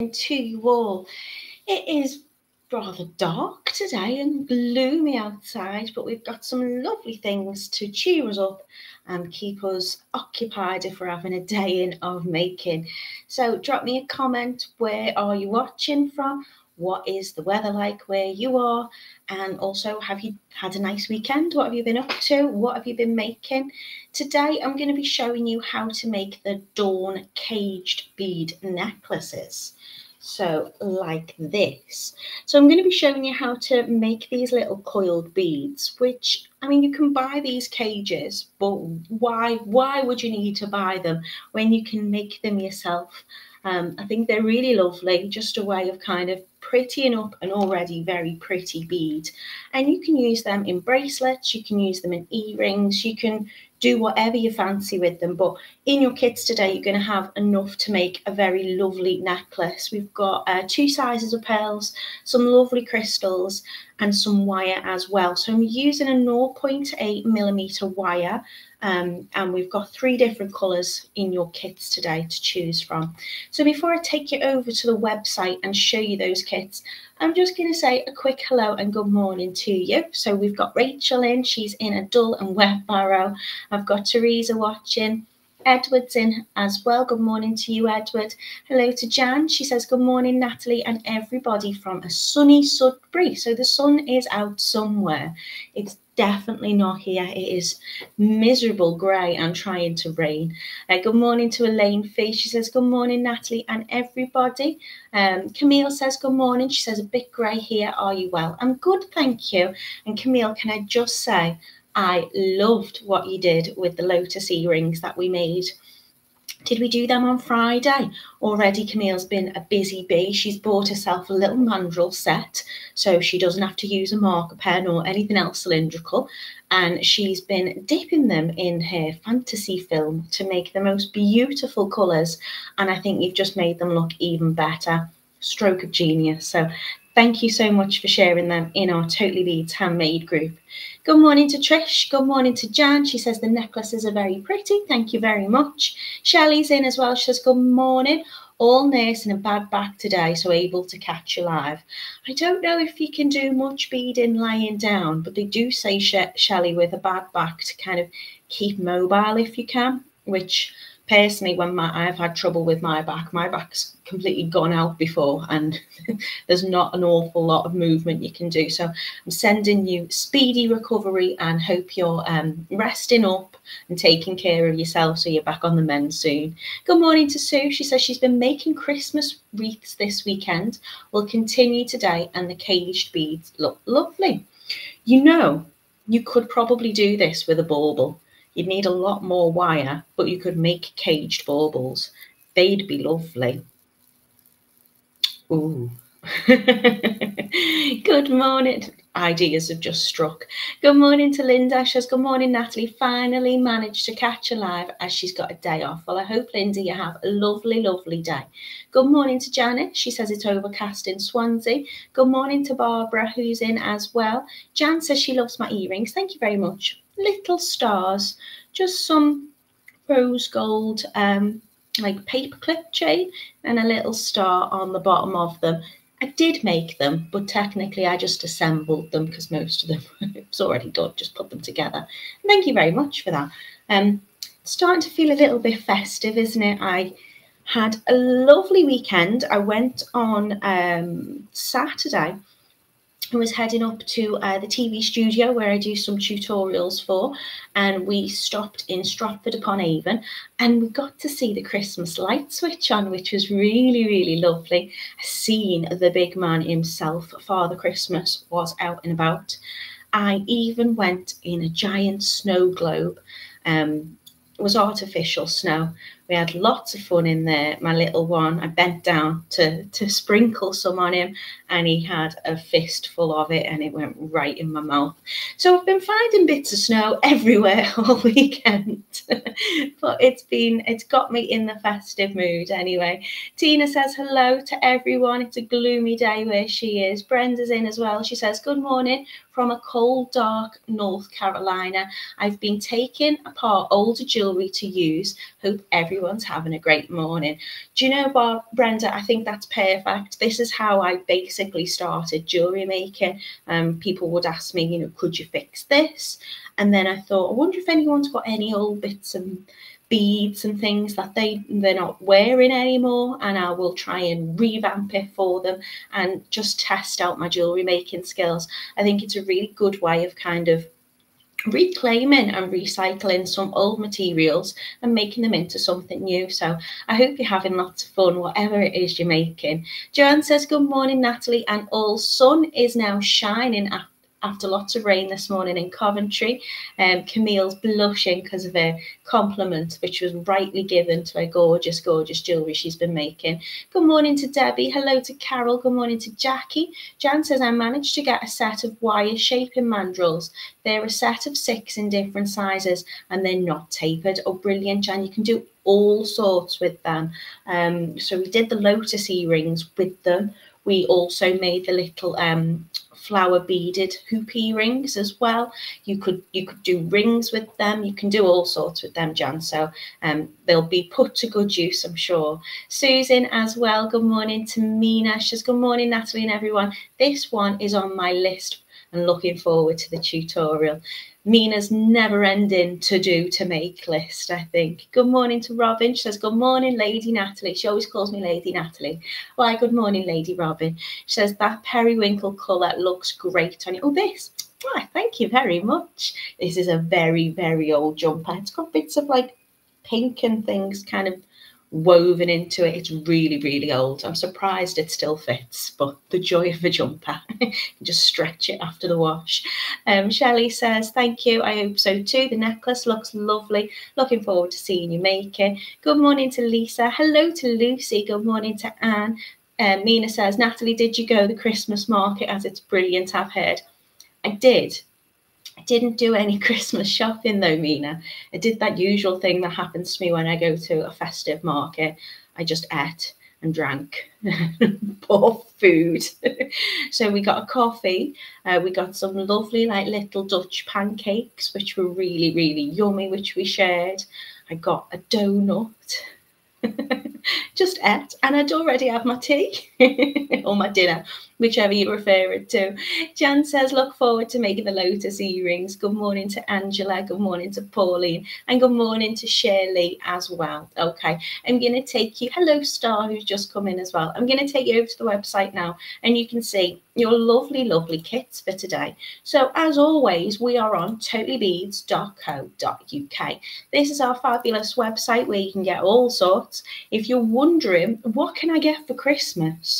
to you all. It is rather dark today and gloomy outside, but we've got some lovely things to cheer us up and keep us occupied if we're having a day in of making. So drop me a comment. Where are you watching from? What is the weather like where you are? And also, have you had a nice weekend? What have you been up to? What have you been making? Today, I'm going to be showing you how to make the Dawn caged bead necklaces. So like this. So I'm going to be showing you how to make these little coiled beads, which, I mean, you can buy these cages, but why, why would you need to buy them when you can make them yourself? Um, I think they're really lovely, just a way of kind of prettying up an already very pretty bead. And you can use them in bracelets, you can use them in earrings, you can do whatever you fancy with them. But in your kits today, you're going to have enough to make a very lovely necklace. We've got uh, two sizes of pearls, some lovely crystals, and some wire as well. So I'm using a 0.8 millimeter wire um, and we've got three different colours in your kits today to choose from. So before I take you over to the website and show you those kits, I'm just going to say a quick hello and good morning to you. So we've got Rachel in, she's in a dull and wet Barrow. I've got Teresa watching. Edward's in as well. Good morning to you, Edward. Hello to Jan. She says, Good morning, Natalie, and everybody from a sunny Sudbury. So the sun is out somewhere. It's definitely not here. It is miserable grey and trying to rain. Uh, good morning to Elaine Fee. She says, Good morning, Natalie, and everybody. Um, Camille says, Good morning. She says, A bit grey here. Are you well? I'm good, thank you. And Camille, can I just say, I loved what you did with the lotus earrings that we made. Did we do them on Friday? Already Camille's been a busy bee. She's bought herself a little mandrel set so she doesn't have to use a marker pen or anything else cylindrical. And she's been dipping them in her fantasy film to make the most beautiful colours. And I think you've just made them look even better. Stroke of genius. So thank you so much for sharing them in our Totally Beads handmade group. Good morning to Trish. Good morning to Jan. She says the necklaces are very pretty. Thank you very much. Shelley's in as well. She says, Good morning. All nursing a bad back today, so able to catch you live. I don't know if you can do much beading lying down, but they do say, Shelley, with a bad back to kind of keep mobile if you can, which personally, when my, I've had trouble with my back, my back's completely gone out before, and there's not an awful lot of movement you can do. So I'm sending you speedy recovery and hope you're um, resting up and taking care of yourself so you're back on the mend soon. Good morning to Sue. She says she's been making Christmas wreaths this weekend. Will continue today, and the caged beads look lovely. You know, you could probably do this with a bauble You'd need a lot more wire, but you could make caged baubles. They'd be lovely. Ooh. Good morning. Ideas have just struck. Good morning to Linda. She says, Good morning, Natalie. Finally managed to catch her live as she's got a day off. Well, I hope, Linda, you have a lovely, lovely day. Good morning to Janet. She says it's overcast in Swansea. Good morning to Barbara, who's in as well. Jan says she loves my earrings. Thank you very much little stars, just some rose gold um, like paperclip chain and a little star on the bottom of them. I did make them, but technically I just assembled them because most of them was already done, just put them together. Thank you very much for that. Um, starting to feel a little bit festive, isn't it? I had a lovely weekend. I went on um, Saturday Was heading up to uh, the TV studio where I do some tutorials for, and we stopped in Stratford upon Avon, and we got to see the Christmas light switch on, which was really, really lovely. Seeing the big man himself, Father Christmas, was out and about. I even went in a giant snow globe. Um, was artificial snow, we had lots of fun in there. My little one, I bent down to to sprinkle some on him, and he had a fistful of it, and it went right in my mouth. So I've been finding bits of snow everywhere all weekend, but it's been it's got me in the festive mood anyway. Tina says hello to everyone. It's a gloomy day where she is. Brenda's in as well. She says good morning from a cold, dark North Carolina. I've been taking apart older jewelry to use Hope everyone's having a great morning. Do you know what, Brenda? I think that's perfect. This is how I basically started jewelry making. Um, people would ask me, you know, could you fix this? And then I thought, I wonder if anyone's got any old bits and beads and things that they they're not wearing anymore and I will try and revamp it for them and just test out my jewelry making skills. I think it's a really good way of kind of reclaiming and recycling some old materials and making them into something new. So I hope you're having lots of fun, whatever it is you're making. Joanne says, Good morning, Natalie, and all sun is now shining after after lots of rain this morning in Coventry. Um, Camille's blushing because of her compliment, which was rightly given to her gorgeous, gorgeous jewellery she's been making. Good morning to Debbie. Hello to Carol. Good morning to Jackie. Jan says, I managed to get a set of wire shaping mandrels. They're a set of six in different sizes and they're not tapered. Oh, brilliant, Jan. You can do all sorts with them. Um, so we did the lotus earrings with them. We also made the little um, flower beaded hoop earrings as well. You could you could do rings with them. You can do all sorts with them, Jan. So um, they'll be put to good use, I'm sure. Susan as well. Good morning to Mina. She says, Good morning, Natalie and everyone. This one is on my list and looking forward to the tutorial. Mina's never ending to do to make list, I think. Good morning to Robin. She says, Good morning, Lady Natalie. She always calls me Lady Natalie. Why, good morning, Lady Robin. She says, That periwinkle colour looks great on you. Oh, this. Why, thank you very much. This is a very, very old jumper. It's got bits of like pink and things kind of woven into it. It's really, really old. I'm surprised it still fits, but the joy of a jumper. just stretch it after the wash. Um, Shelley says, Thank you. I hope so too. The necklace looks lovely. Looking forward to seeing you make it. Good morning to Lisa. Hello to Lucy. Good morning to Anne. Um, Mina says, Natalie, did you go the Christmas market as it's brilliant? I've heard. I did. I didn't do any Christmas shopping though, Mina. I did that usual thing that happens to me when I go to a festive market. I just ate and drank, bought food. so we got a coffee. Uh, we got some lovely, like little Dutch pancakes, which were really, really yummy, which we shared. I got a donut. just ate, and I'd already had my tea or my dinner whichever you refer it to. Jan says, look forward to making the Lotus earrings. Good morning to Angela. Good morning to Pauline. And good morning to Shirley as well. Okay, I'm going to take you, hello Star, who's just come in as well. I'm going to take you over to the website now and you can see your lovely, lovely kits for today. So as always, we are on totallybeads.co.uk. This is our fabulous website where you can get all sorts. If you're wondering, what can I get for Christmas?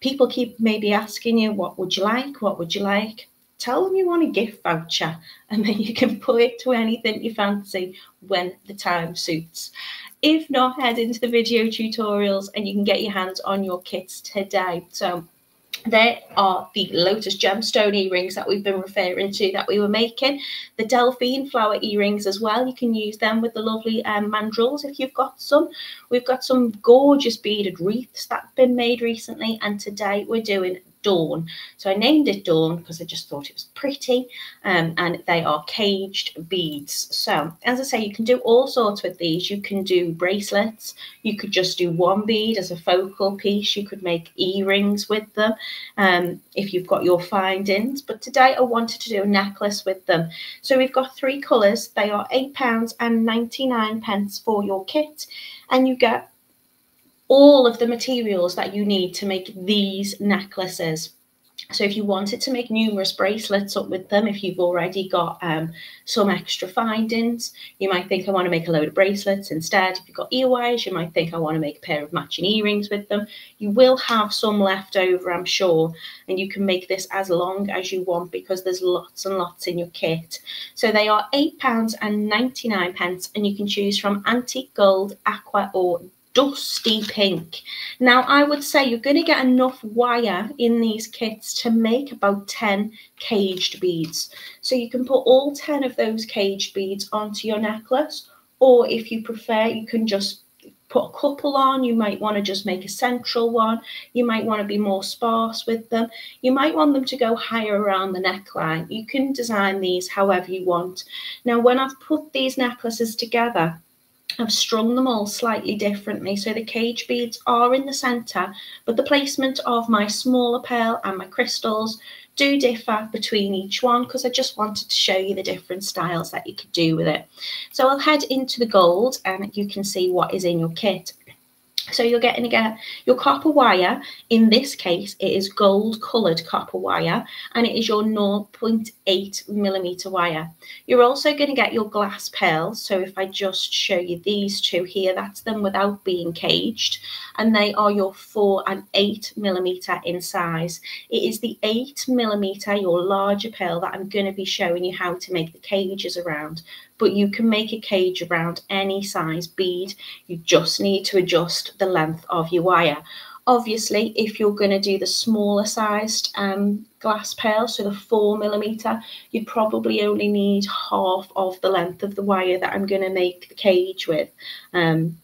People keep maybe asking you, what would you like? What would you like? Tell them you want a gift voucher and then you can put it to anything you fancy when the time suits. If not, head into the video tutorials and you can get your hands on your kits today. So there are the lotus gemstone earrings that we've been referring to that we were making. The Delphine flower earrings as well. You can use them with the lovely um, mandrels if you've got some. We've got some gorgeous beaded wreaths that have been made recently. And today we're doing Dawn. So I named it Dawn because I just thought it was pretty um, and they are caged beads. So as I say, you can do all sorts with these. You can do bracelets. You could just do one bead as a focal piece. You could make earrings with them um, if you've got your findings. But today I wanted to do a necklace with them. So we've got three colours. They are £8 and 99 pence for your kit. And you get all of the materials that you need to make these necklaces. So if you wanted to make numerous bracelets up with them, if you've already got um, some extra findings, you might think I want to make a load of bracelets instead. If you've got ear wires, you might think I want to make a pair of matching earrings with them. You will have some left over, I'm sure, and you can make this as long as you want because there's lots and lots in your kit. So they are £8 and 99 pence, and you can choose from antique gold, aqua or dusty pink. Now, I would say you're going to get enough wire in these kits to make about 10 caged beads. So you can put all 10 of those caged beads onto your necklace, or if you prefer, you can just put a couple on. You might want to just make a central one. You might want to be more sparse with them. You might want them to go higher around the neckline. You can design these however you want. Now, when I've put these necklaces together, I've strung them all slightly differently. So the cage beads are in the centre, but the placement of my smaller pearl and my crystals do differ between each one because I just wanted to show you the different styles that you could do with it. So I'll head into the gold and you can see what is in your kit. So you're getting to get your copper wire. In this case, it is gold coloured copper wire and it is your 0.8 millimeter wire. You're also going to get your glass pearls. So if I just show you these two here, that's them without being caged. And they are your 4 and 8 millimeter in size. It is the 8 millimeter, your larger pearl, that I'm going to be showing you how to make the cages around but you can make a cage around any size bead. You just need to adjust the length of your wire. Obviously, if you're going to do the smaller sized um, glass pearl, so the four millimeter, you probably only need half of the length of the wire that I'm going to make the cage with. Um,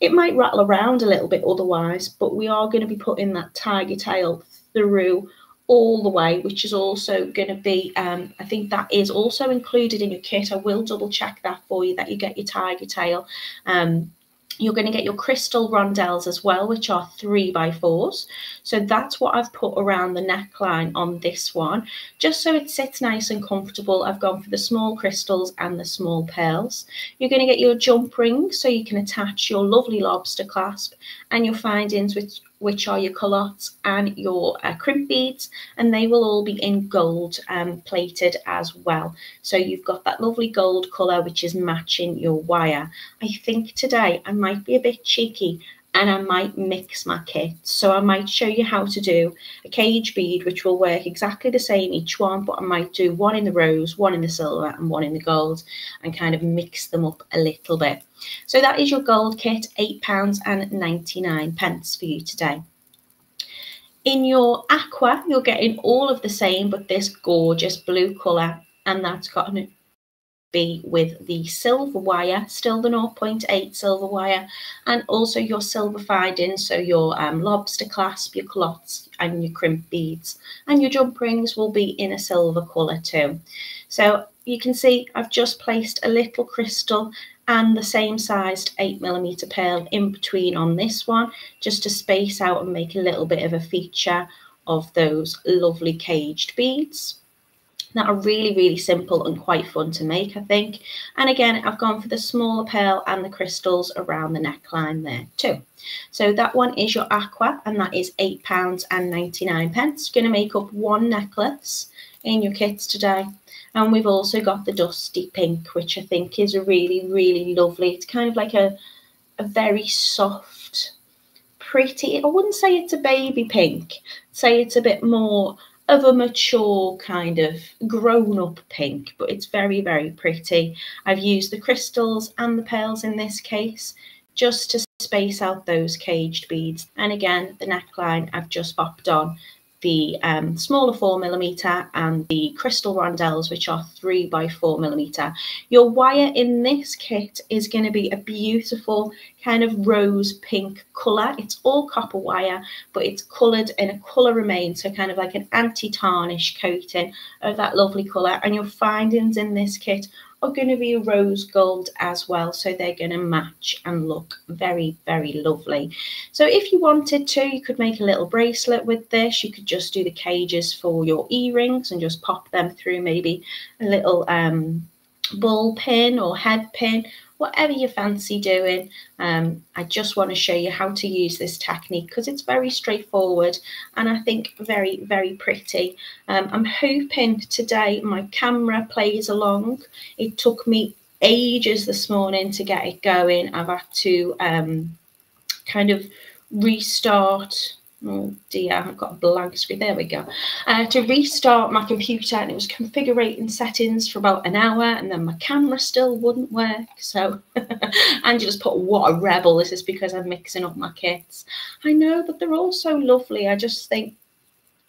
it might rattle around a little bit otherwise, but we are going to be putting that tiger tail through all the way, which is also going to be, um, I think that is also included in your kit. I will double check that for you that you get your tiger tail. Um, you're going to get your crystal rondelles as well, which are three by fours. So that's what I've put around the neckline on this one, just so it sits nice and comfortable. I've gone for the small crystals and the small pearls. You're going to get your jump ring so you can attach your lovely lobster clasp and your findings, which which are your calottes and your uh, crimp beads, and they will all be in gold um, plated as well. So you've got that lovely gold colour, which is matching your wire. I think today I might be a bit cheeky and I might mix my kit. So I might show you how to do a cage bead, which will work exactly the same each one, but I might do one in the rose, one in the silver and one in the gold and kind of mix them up a little bit. So that is your gold kit, £8.99 pence for you today. In your aqua, you're getting all of the same, but this gorgeous blue colour, and that's got an be with the silver wire, still the 0.8 silver wire, and also your silver findings, so your um, lobster clasp, your calottes, and your crimp beads. And your jump rings will be in a silver colour too. So you can see I've just placed a little crystal and the same sized 8 millimeter pearl in between on this one, just to space out and make a little bit of a feature of those lovely caged beads that are really, really simple and quite fun to make, I think. And again, I've gone for the smaller pearl and the crystals around the neckline there too. So that one is your aqua and that is £8.99. pence. Going to make up one necklace in your kits today. And we've also got the dusty pink, which I think is a really, really lovely. It's kind of like a, a very soft, pretty, I wouldn't say it's a baby pink. I'd say it's a bit more of a mature kind of grown up pink, but it's very, very pretty. I've used the crystals and the pearls in this case just to space out those caged beads. And again, the neckline I've just popped on the um, smaller four millimeter and the crystal rondelles, which are three by four millimeter. Your wire in this kit is going to be a beautiful kind of rose pink color. It's all copper wire, but it's colored in a color remain, so kind of like an anti-tarnish coating of that lovely color. And your findings in this kit are going to be rose gold as well. So they're going to match and look very, very lovely. So if you wanted to, you could make a little bracelet with this. You could just do the cages for your earrings and just pop them through maybe a little um, ball pin or head pin whatever you fancy doing. Um, I just want to show you how to use this technique because it's very straightforward and I think very, very pretty. Um, I'm hoping today my camera plays along. It took me ages this morning to get it going. I've had to um, kind of restart Oh dear, I've got a blank screen. There we go. Uh, to restart my computer, and it was configuring settings for about an hour, and then my camera still wouldn't work. So, you just put, what a rebel. This is because I'm mixing up my kits. I know, but they're all so lovely. I just think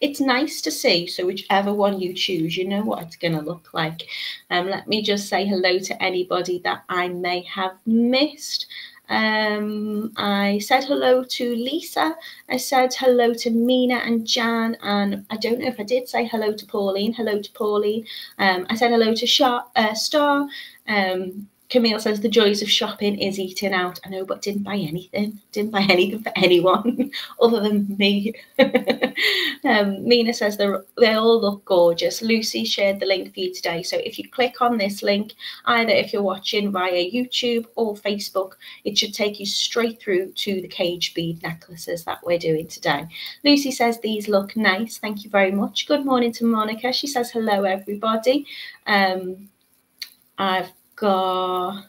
it's nice to see. So whichever one you choose, you know what it's going to look like. Um, let me just say hello to anybody that I may have missed. Um, I said hello to Lisa. I said hello to Mina and Jan. And I don't know if I did say hello to Pauline. Hello to Pauline. Um, I said hello to Shar- uh, Star. Um, Camille says the joys of shopping is eating out. I know, but didn't buy anything. Didn't buy anything for anyone other than me. um, Mina says they they all look gorgeous. Lucy shared the link for you today. So if you click on this link, either if you're watching via YouTube or Facebook, it should take you straight through to the cage bead necklaces that we're doing today. Lucy says these look nice. Thank you very much. Good morning to Monica. She says hello, everybody. Um, I've the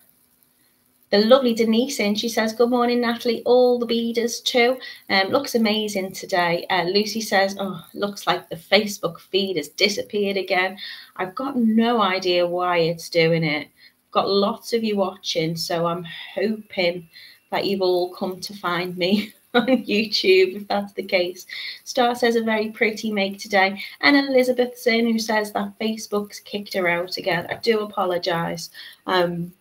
lovely Denise in. She says, Good morning, Natalie. All the beaders too. Um, looks amazing today. Uh, Lucy says, Oh, looks like the Facebook feed has disappeared again. I've got no idea why it's doing it. I've Got lots of you watching, so I'm hoping that you've all come to find me on YouTube, if that's the case. Star says a very pretty make today. And Elizabethson, who says that Facebook's kicked her out again. I do apologise. Um,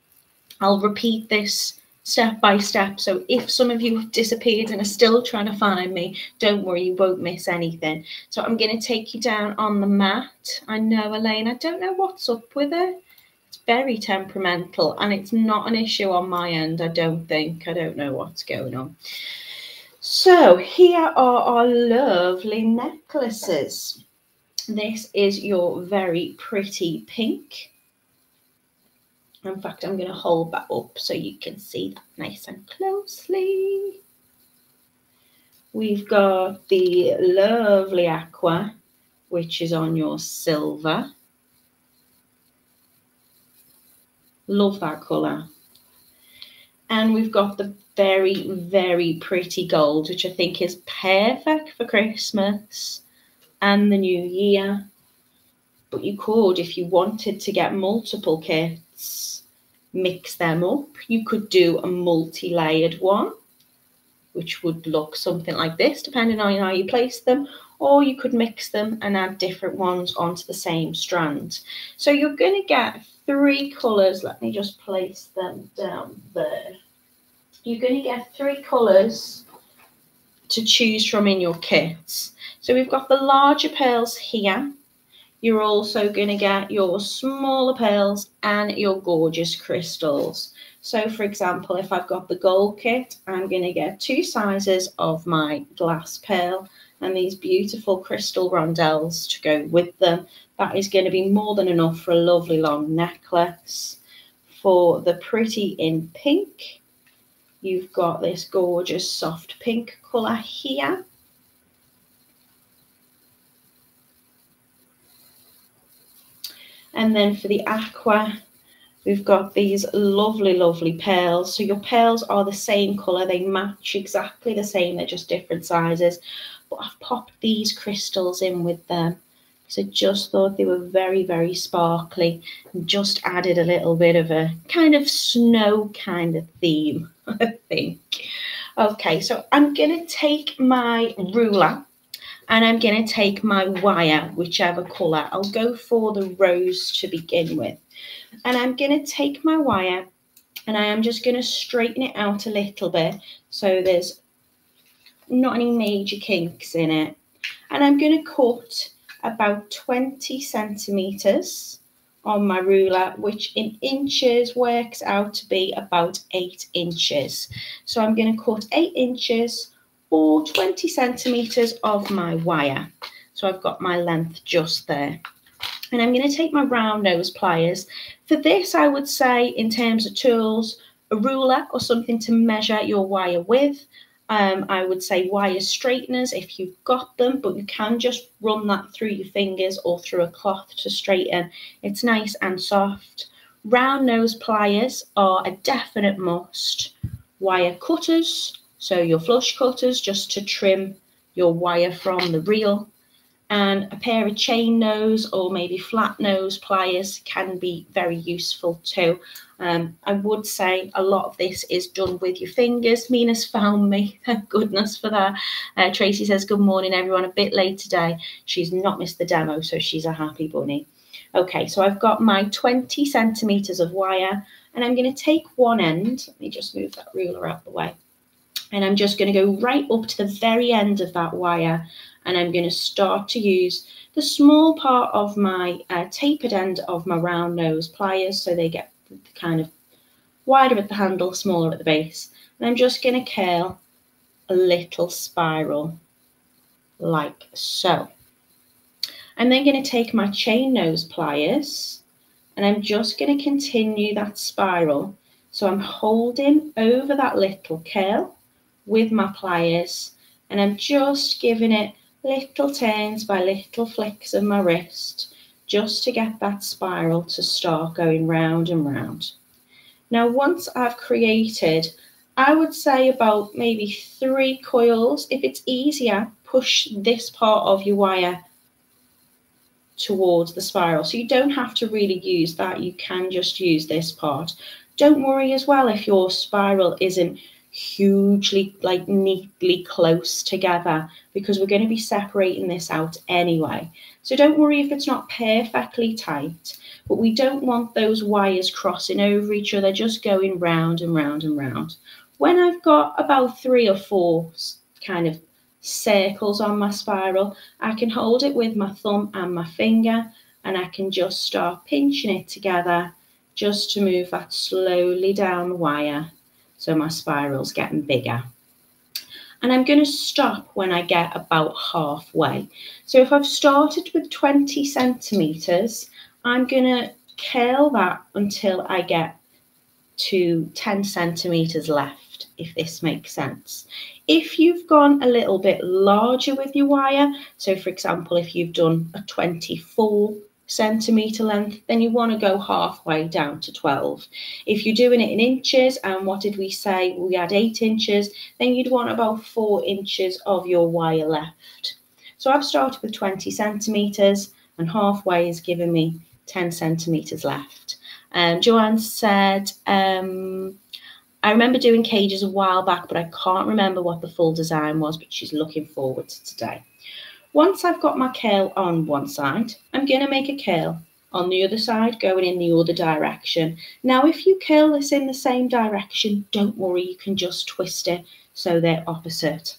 I'll repeat this step by step. So if some of you have disappeared and are still trying to find me, don't worry, you won't miss anything. So I'm going to take you down on the mat. I know, Elaine, I don't know what's up with her. It's very temperamental and it's not an issue on my end, I don't think. I don't know what's going on. So here are our lovely necklaces. This is your very pretty pink. In fact, I'm going to hold that up so you can see that nice and closely. We've got the lovely aqua, which is on your silver. Love that colour. And we've got the very, very pretty gold, which I think is perfect for Christmas and the new year. But you could, if you wanted to get multiple kits, mix them up. You could do a multi layered one, which would look something like this, depending on how you place them. Or you could mix them and add different ones onto the same strand. So you're going to get three colours. Let me just place them down there you're going to get three colours to choose from in your kits. So we've got the larger pearls here. You're also going to get your smaller pearls and your gorgeous crystals. So for example, if I've got the gold kit, I'm going to get two sizes of my glass pearl and these beautiful crystal rondelles to go with them. That is going to be more than enough for a lovely long necklace. For the pretty in pink, You've got this gorgeous soft pink colour here. And then for the aqua, we've got these lovely, lovely pearls. So your pearls are the same colour. They match exactly the same. They're just different sizes. But I've popped these crystals in with them. So just thought they were very, very sparkly and just added a little bit of a kind of snow kind of theme, I think. Okay, so I'm going to take my ruler and I'm going to take my wire, whichever colour. I'll go for the rose to begin with. And I'm going to take my wire and I am just going to straighten it out a little bit so there's not any major kinks in it. And I'm going to cut about 20 centimeters on my ruler, which in inches works out to be about eight inches. So I'm going to cut eight inches or 20 centimeters of my wire. So I've got my length just there. And I'm going to take my round nose pliers. For this, I would say in terms of tools, a ruler or something to measure your wire with. Um, I would say wire straighteners if you've got them, but you can just run that through your fingers or through a cloth to straighten. It's nice and soft. Round nose pliers are a definite must. Wire cutters, so your flush cutters just to trim your wire from the reel and a pair of chain nose or maybe flat nose pliers can be very useful too. Um, I would say a lot of this is done with your fingers. Mina's found me, thank goodness for that. Uh, Tracy says, Good morning, everyone. A bit late today. She's not missed the demo, so she's a happy bunny. Okay, so I've got my 20 centimeters of wire, and I'm going to take one end. Let me just move that ruler out the way. And I'm just going to go right up to the very end of that wire and I'm going to start to use the small part of my uh, tapered end of my round nose pliers so they get the kind of wider at the handle, smaller at the base. And I'm just going to curl a little spiral like so. I'm then going to take my chain nose pliers and I'm just going to continue that spiral. So I'm holding over that little curl with my pliers and I'm just giving it little turns by little flicks of my wrist just to get that spiral to start going round and round. Now, once I've created, I would say about maybe three coils. If it's easier, push this part of your wire towards the spiral. So you don't have to really use that. You can just use this part. Don't worry as well if your spiral isn't hugely like neatly close together because we're going to be separating this out anyway. So don't worry if it's not perfectly tight, but we don't want those wires crossing over each other, just going round and round and round. When I've got about three or four kind of circles on my spiral, I can hold it with my thumb and my finger and I can just start pinching it together just to move that slowly down the wire so my spiral's getting bigger. And I'm going to stop when I get about halfway. So if I've started with 20 centimetres, I'm going to curl that until I get to 10 centimetres left, if this makes sense. If you've gone a little bit larger with your wire, so for example, if you've done a 24 centimetre length, then you want to go halfway down to 12. If you're doing it in inches, and what did we say? We had eight inches, then you'd want about four inches of your wire left. So I've started with 20 centimetres and halfway is giving me 10 centimetres left. Um, Joanne said, um, I remember doing cages a while back, but I can't remember what the full design was, but she's looking forward to today. Once I've got my curl on one side, I'm going to make a curl on the other side going in the other direction. Now, if you curl this in the same direction, don't worry, you can just twist it so they're opposite.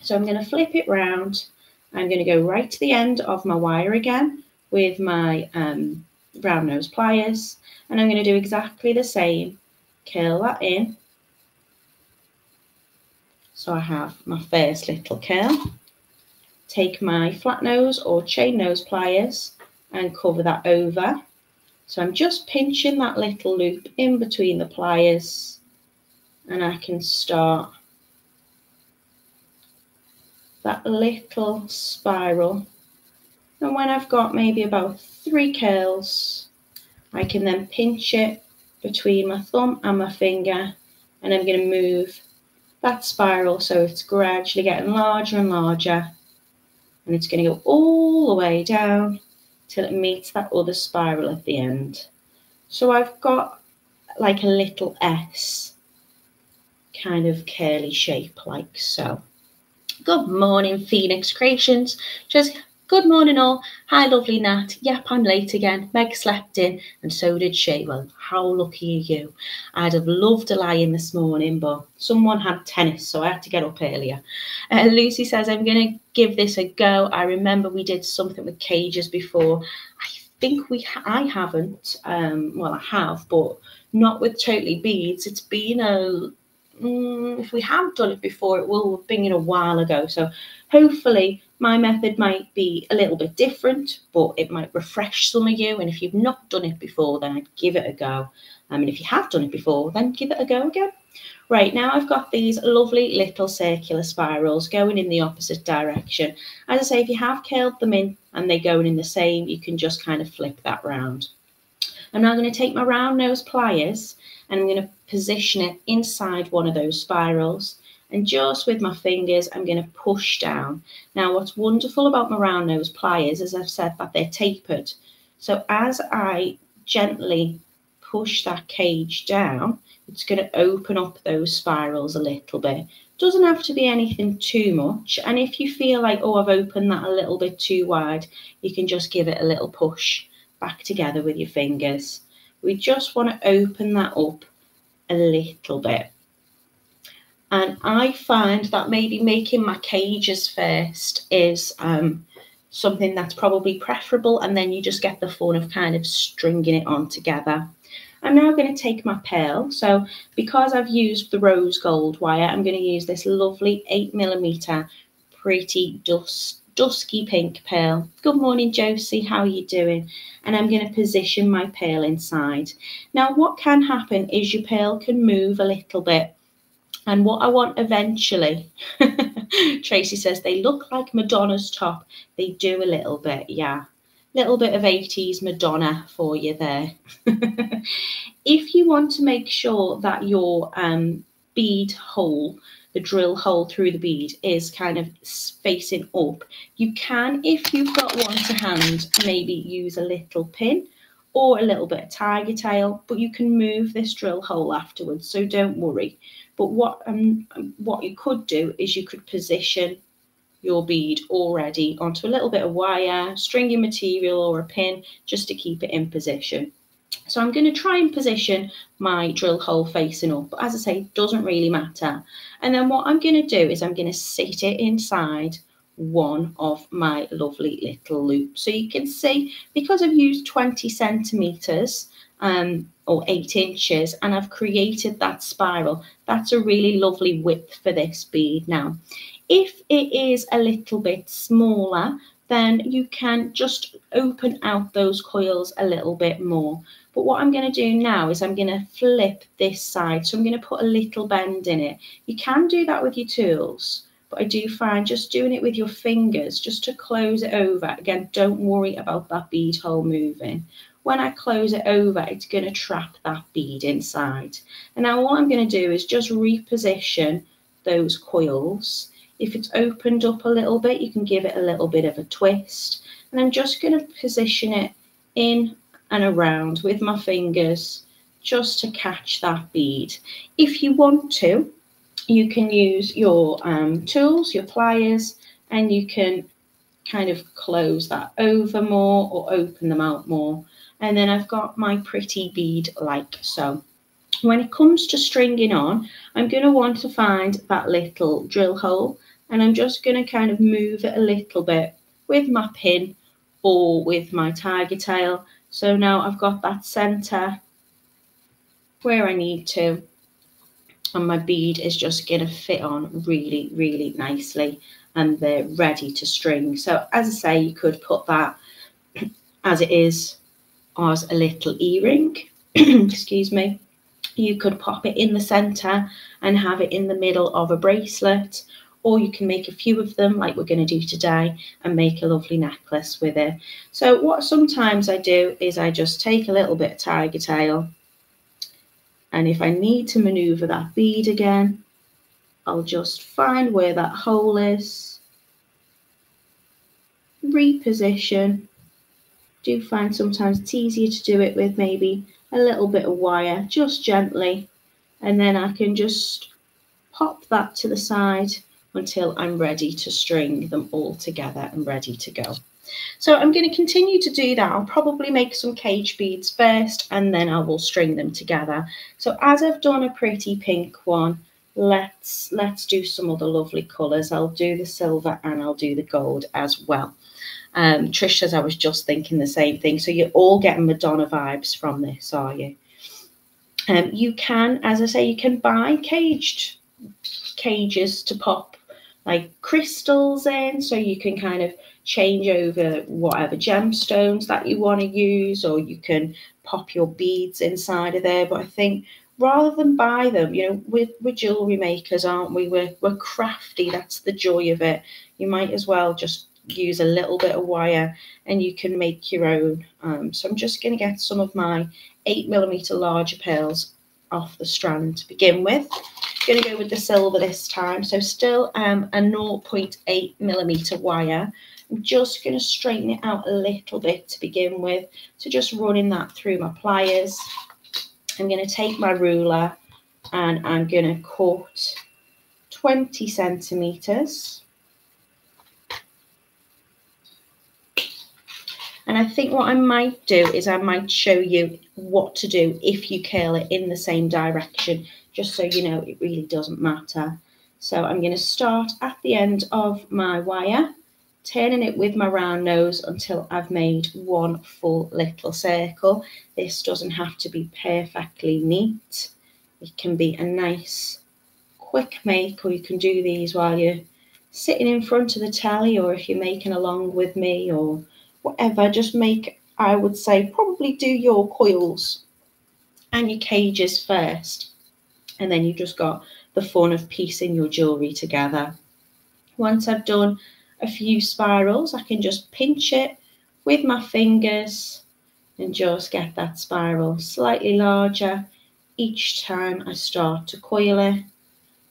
So I'm going to flip it round. I'm going to go right to the end of my wire again with my um, round nose pliers. And I'm going to do exactly the same. Curl that in. So I have my first little curl take my flat nose or chain nose pliers and cover that over. So I'm just pinching that little loop in between the pliers and I can start that little spiral. And when I've got maybe about three curls, I can then pinch it between my thumb and my finger and I'm going to move that spiral so it's gradually getting larger and larger and it's going to go all the way down till it meets that other spiral at the end. So I've got like a little S kind of curly shape like so. Good morning, Phoenix Creations. Just Good morning, all. Hi, lovely Nat. Yep, I'm late again. Meg slept in, and so did she. Well, how lucky are you? I'd have loved to lie in this morning, but someone had tennis, so I had to get up earlier. Uh, Lucy says, I'm going to give this a go. I remember we did something with cages before. I think we, ha- I haven't. Um, well, I have, but not with totally beads. It's been a Mm, if we have done it before, it will have been a while ago. So hopefully my method might be a little bit different, but it might refresh some of you. And if you've not done it before, then I'd give it a go. Um, I mean, if you have done it before, then give it a go again. Right, now I've got these lovely little circular spirals going in the opposite direction. As I say, if you have curled them in and they're going in the same, you can just kind of flip that round. I'm now going to take my round nose pliers and I'm going to position it inside one of those spirals and just with my fingers, I'm going to push down. Now, what's wonderful about my round nose pliers, as I've said, that they're tapered. So as I gently push that cage down, it's going to open up those spirals a little bit. Doesn't have to be anything too much. And if you feel like, oh, I've opened that a little bit too wide, you can just give it a little push back together with your fingers. We just want to open that up a little bit. And I find that maybe making my cages first is um, something that's probably preferable. And then you just get the fun of kind of stringing it on together. I'm now going to take my pearl. So because I've used the rose gold wire, I'm going to use this lovely 8 millimeter pretty dust dusky pink pearl. Good morning, Josie. How are you doing? And I'm going to position my pearl inside. Now, what can happen is your pearl can move a little bit. And what I want eventually, Tracy says, they look like Madonna's top. They do a little bit, yeah. Little bit of 80s Madonna for you there. if you want to make sure that your um, bead hole the drill hole through the bead is kind of facing up. You can, if you've got one to hand, maybe use a little pin or a little bit of tiger tail, but you can move this drill hole afterwards, so don't worry. But what um, what you could do is you could position your bead already onto a little bit of wire, stringy material or a pin just to keep it in position. So I'm going to try and position my drill hole facing up. But as I say, doesn't really matter. And then what I'm going to do is I'm going to sit it inside one of my lovely little loops. So you can see, because I've used 20 centimetres um, or 8 inches and I've created that spiral, that's a really lovely width for this bead now. If it is a little bit smaller, then you can just open out those coils a little bit more. But what I'm going to do now is I'm going to flip this side. So I'm going to put a little bend in it. You can do that with your tools, but I do find just doing it with your fingers, just to close it over. Again, don't worry about that bead hole moving. When I close it over, it's going to trap that bead inside. And now all I'm going to do is just reposition those coils. If it's opened up a little bit, you can give it a little bit of a twist. And I'm just going to position it in and around with my fingers just to catch that bead. If you want to, you can use your um, tools, your pliers, and you can kind of close that over more or open them out more. And then I've got my pretty bead like so. When it comes to stringing on, I'm going to want to find that little drill hole and I'm just going to kind of move it a little bit with my pin or with my tiger tail so now I've got that center where I need to and my bead is just going to fit on really, really nicely and they're ready to string. So as I say, you could put that as it is as a little earring, excuse me. You could pop it in the center and have it in the middle of a bracelet or you can make a few of them like we're going to do today and make a lovely necklace with it. So what sometimes I do is I just take a little bit of tiger tail and if I need to maneuver that bead again, I'll just find where that hole is, reposition. Do find sometimes it's easier to do it with maybe a little bit of wire, just gently, and then I can just pop that to the side until I'm ready to string them all together and ready to go. So I'm going to continue to do that. I'll probably make some cage beads first and then I will string them together. So as I've done a pretty pink one, let's let's do some other lovely colours. I'll do the silver and I'll do the gold as well. Um, Trish says I was just thinking the same thing. So you're all getting Madonna vibes from this, are you? Um, you can, as I say, you can buy caged cages to pop like crystals in so you can kind of change over whatever gemstones that you want to use or you can pop your beads inside of there but i think rather than buy them you know we're, we're jewelry makers aren't we we're, we're crafty that's the joy of it you might as well just use a little bit of wire and you can make your own um, so i'm just going to get some of my eight millimeter larger pearls off the strand to begin with Going to go with the silver this time. So still um, a 0.8 millimeter wire. I'm just going to straighten it out a little bit to begin with. So just running that through my pliers. I'm going to take my ruler and I'm going to cut 20 centimeters. And I think what I might do is I might show you what to do if you curl it in the same direction just so you know it really doesn't matter. So I'm going to start at the end of my wire turning it with my round nose until I've made one full little circle. This doesn't have to be perfectly neat. It can be a nice quick make or you can do these while you're sitting in front of the telly or if you're making along with me or whatever, just make, I would say, probably do your coils and your cages first. And then you just got the fun of piecing your jewellery together. Once I've done a few spirals, I can just pinch it with my fingers and just get that spiral slightly larger each time I start to coil it.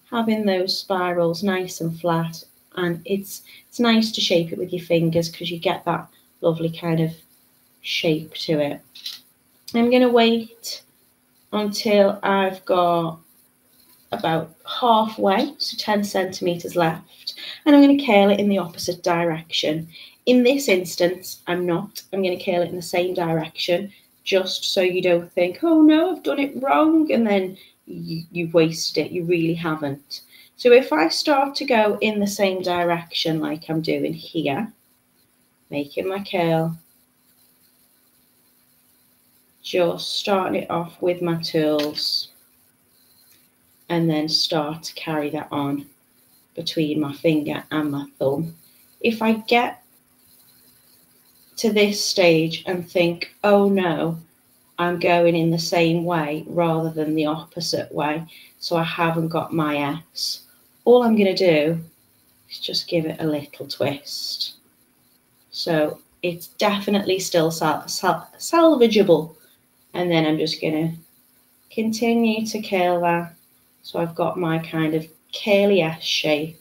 Having those spirals nice and flat and it's it's nice to shape it with your fingers because you get that lovely kind of shape to it. I'm going to wait until I've got about halfway, so 10 centimetres left, and I'm going to curl it in the opposite direction. In this instance, I'm not. I'm going to curl it in the same direction, just so you don't think, oh no, I've done it wrong, and then you, you've wasted it. You really haven't. So if I start to go in the same direction like I'm doing here, making my curl, just starting it off with my tools and then start to carry that on between my finger and my thumb. If I get to this stage and think, oh no, I'm going in the same way rather than the opposite way, so I haven't got my S, all I'm going to do is just give it a little twist. So it's definitely still sal sal salvageable. And then I'm just going to continue to curl that so I've got my kind of curly S shape,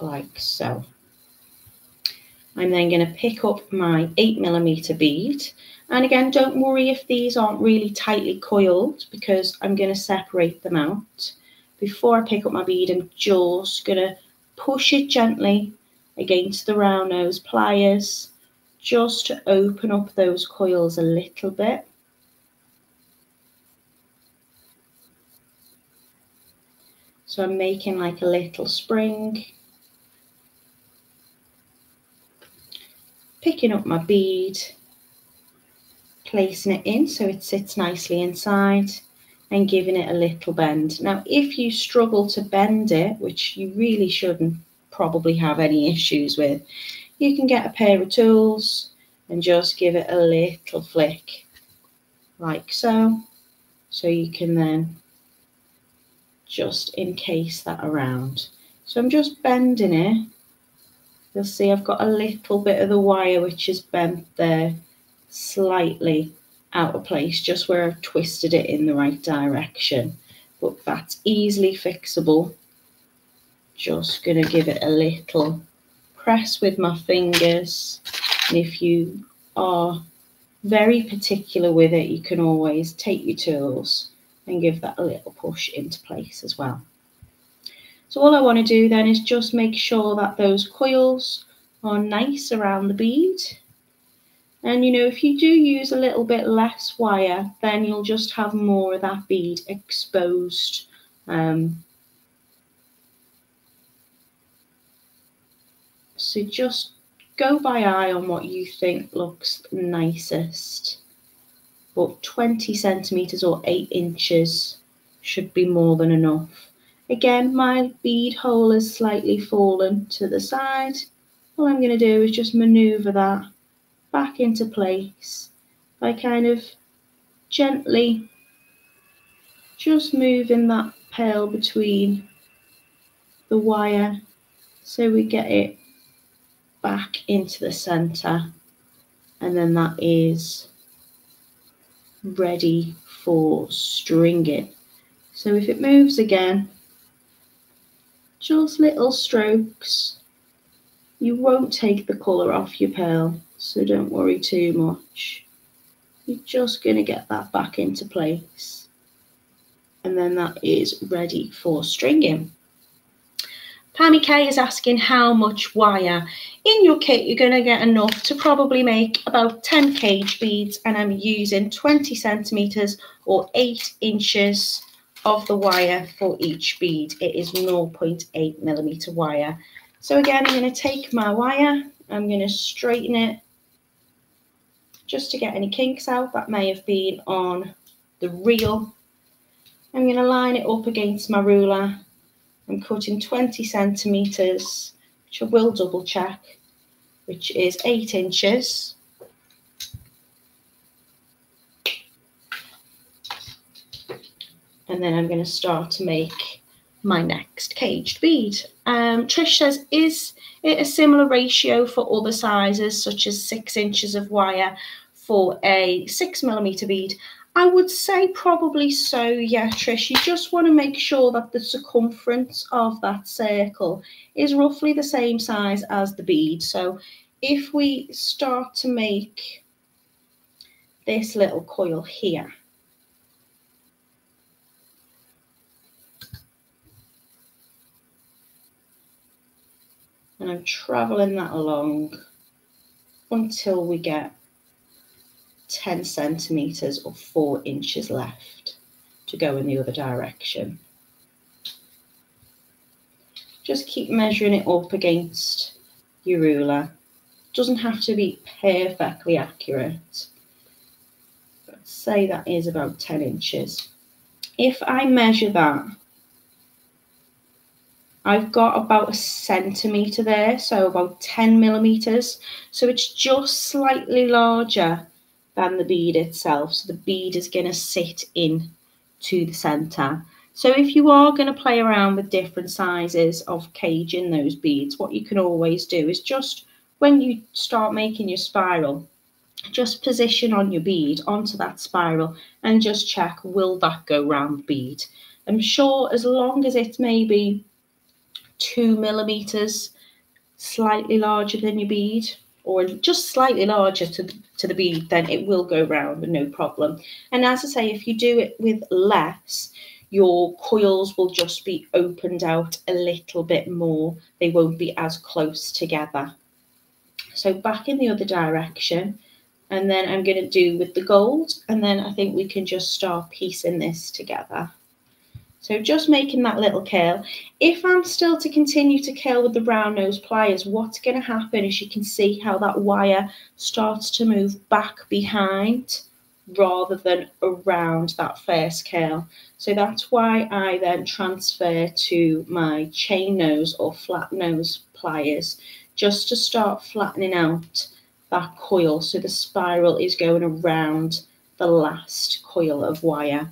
like so. I'm then going to pick up my 8 millimeter bead. And again, don't worry if these aren't really tightly coiled because I'm going to separate them out. Before I pick up my bead, I'm just going to push it gently against the round nose pliers just to open up those coils a little bit. So I'm making like a little spring. Picking up my bead, placing it in so it sits nicely inside and giving it a little bend. Now, if you struggle to bend it, which you really shouldn't probably have any issues with, you can get a pair of tools and just give it a little flick like so. So you can then just encase that around. So I'm just bending it. You'll see I've got a little bit of the wire which is bent there slightly out of place, just where I've twisted it in the right direction. But that's easily fixable. Just going to give it a little press with my fingers. And if you are very particular with it, you can always take your tools and give that a little push into place as well. So all I want to do then is just make sure that those coils are nice around the bead. And you know, if you do use a little bit less wire, then you'll just have more of that bead exposed. Um, so just go by eye on what you think looks nicest but 20 centimeters or 8 inches should be more than enough. Again, my bead hole has slightly fallen to the side. All I'm going to do is just maneuver that back into place by kind of gently just moving that pearl between the wire so we get it back into the center and then that is ready for stringing. So if it moves again, just little strokes. You won't take the colour off your pearl, so don't worry too much. You're just going to get that back into place. And then that is ready for stringing. Pammy K is asking how much wire. In your kit, you're going to get enough to probably make about 10 cage beads, and I'm using 20 centimetres or 8 inches of the wire for each bead. It is 0.8 millimeter wire. So again, I'm going to take my wire, I'm going to straighten it just to get any kinks out that may have been on the reel. I'm going to line it up against my ruler. I'm cutting 20 centimetres, which I will double check, which is 8 inches. and then I'm going to start to make my next caged bead. Um, Trish says, is it a similar ratio for other sizes, such as six inches of wire for a six millimeter bead? I would say probably so, yeah, Trish. You just want to make sure that the circumference of that circle is roughly the same size as the bead. So if we start to make this little coil here, and I'm traveling that along until we get 10 centimeters or four inches left to go in the other direction. Just keep measuring it up against your ruler. Doesn't have to be perfectly accurate. But say that is about 10 inches. If I measure that I've got about a centimetre there, so about 10 millimetres. So it's just slightly larger than the bead itself. So the bead is going to sit in to the centre. So if you are going to play around with different sizes of caging those beads, what you can always do is just when you start making your spiral, just position on your bead onto that spiral and just check, will that go round the bead? I'm sure as long as it's maybe two millimeters, slightly larger than your bead, or just slightly larger to, to the bead, then it will go round with no problem. And as I say, if you do it with less, your coils will just be opened out a little bit more. They won't be as close together. So back in the other direction, and then I'm going to do with the gold, and then I think we can just start piecing this together. So just making that little curl. If I'm still to continue to curl with the round nose pliers, what's going to happen is you can see how that wire starts to move back behind rather than around that first curl. So that's why I then transfer to my chain nose or flat nose pliers just to start flattening out that coil so the spiral is going around the last coil of wire.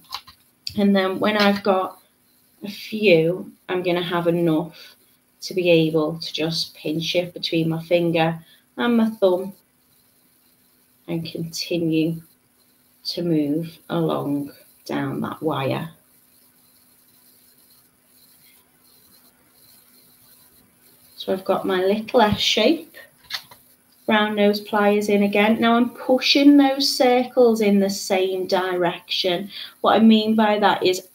And then when I've got a few, I'm going to have enough to be able to just pinch it between my finger and my thumb and continue to move along down that wire. So I've got my little S shape, round nose pliers in again. Now I'm pushing those circles in the same direction. What I mean by that is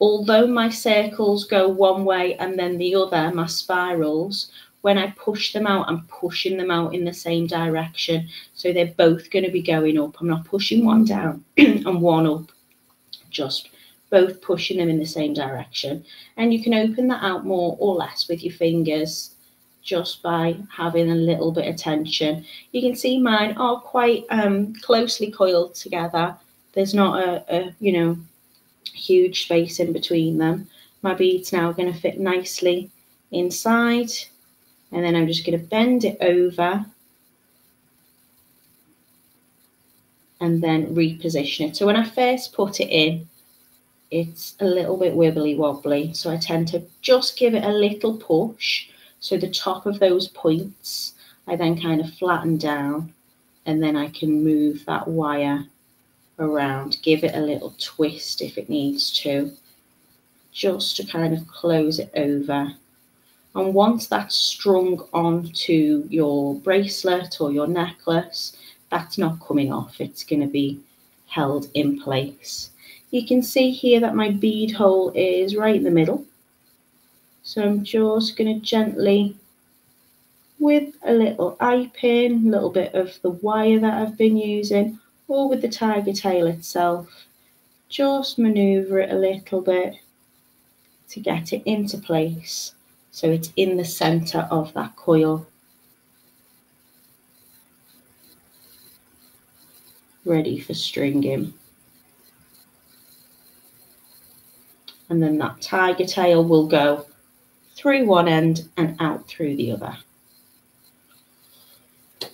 although my circles go one way and then the other, my spirals, when I push them out, I'm pushing them out in the same direction. So they're both going to be going up. I'm not pushing one down and one up, just both pushing them in the same direction. And you can open that out more or less with your fingers just by having a little bit of tension. You can see mine are quite um, closely coiled together. There's not a, a you know, huge space in between them. My bead's now are going to fit nicely inside and then I'm just going to bend it over and then reposition it. So when I first put it in, it's a little bit wibbly wobbly. So I tend to just give it a little push. So the top of those points, I then kind of flatten down and then I can move that wire around, give it a little twist if it needs to, just to kind of close it over. And once that's strung onto your bracelet or your necklace, that's not coming off. It's going to be held in place. You can see here that my bead hole is right in the middle. So I'm just going to gently, with a little eye pin, a little bit of the wire that I've been using, or with the tiger tail itself. Just manoeuvre it a little bit to get it into place so it's in the center of that coil. Ready for stringing. And then that tiger tail will go through one end and out through the other.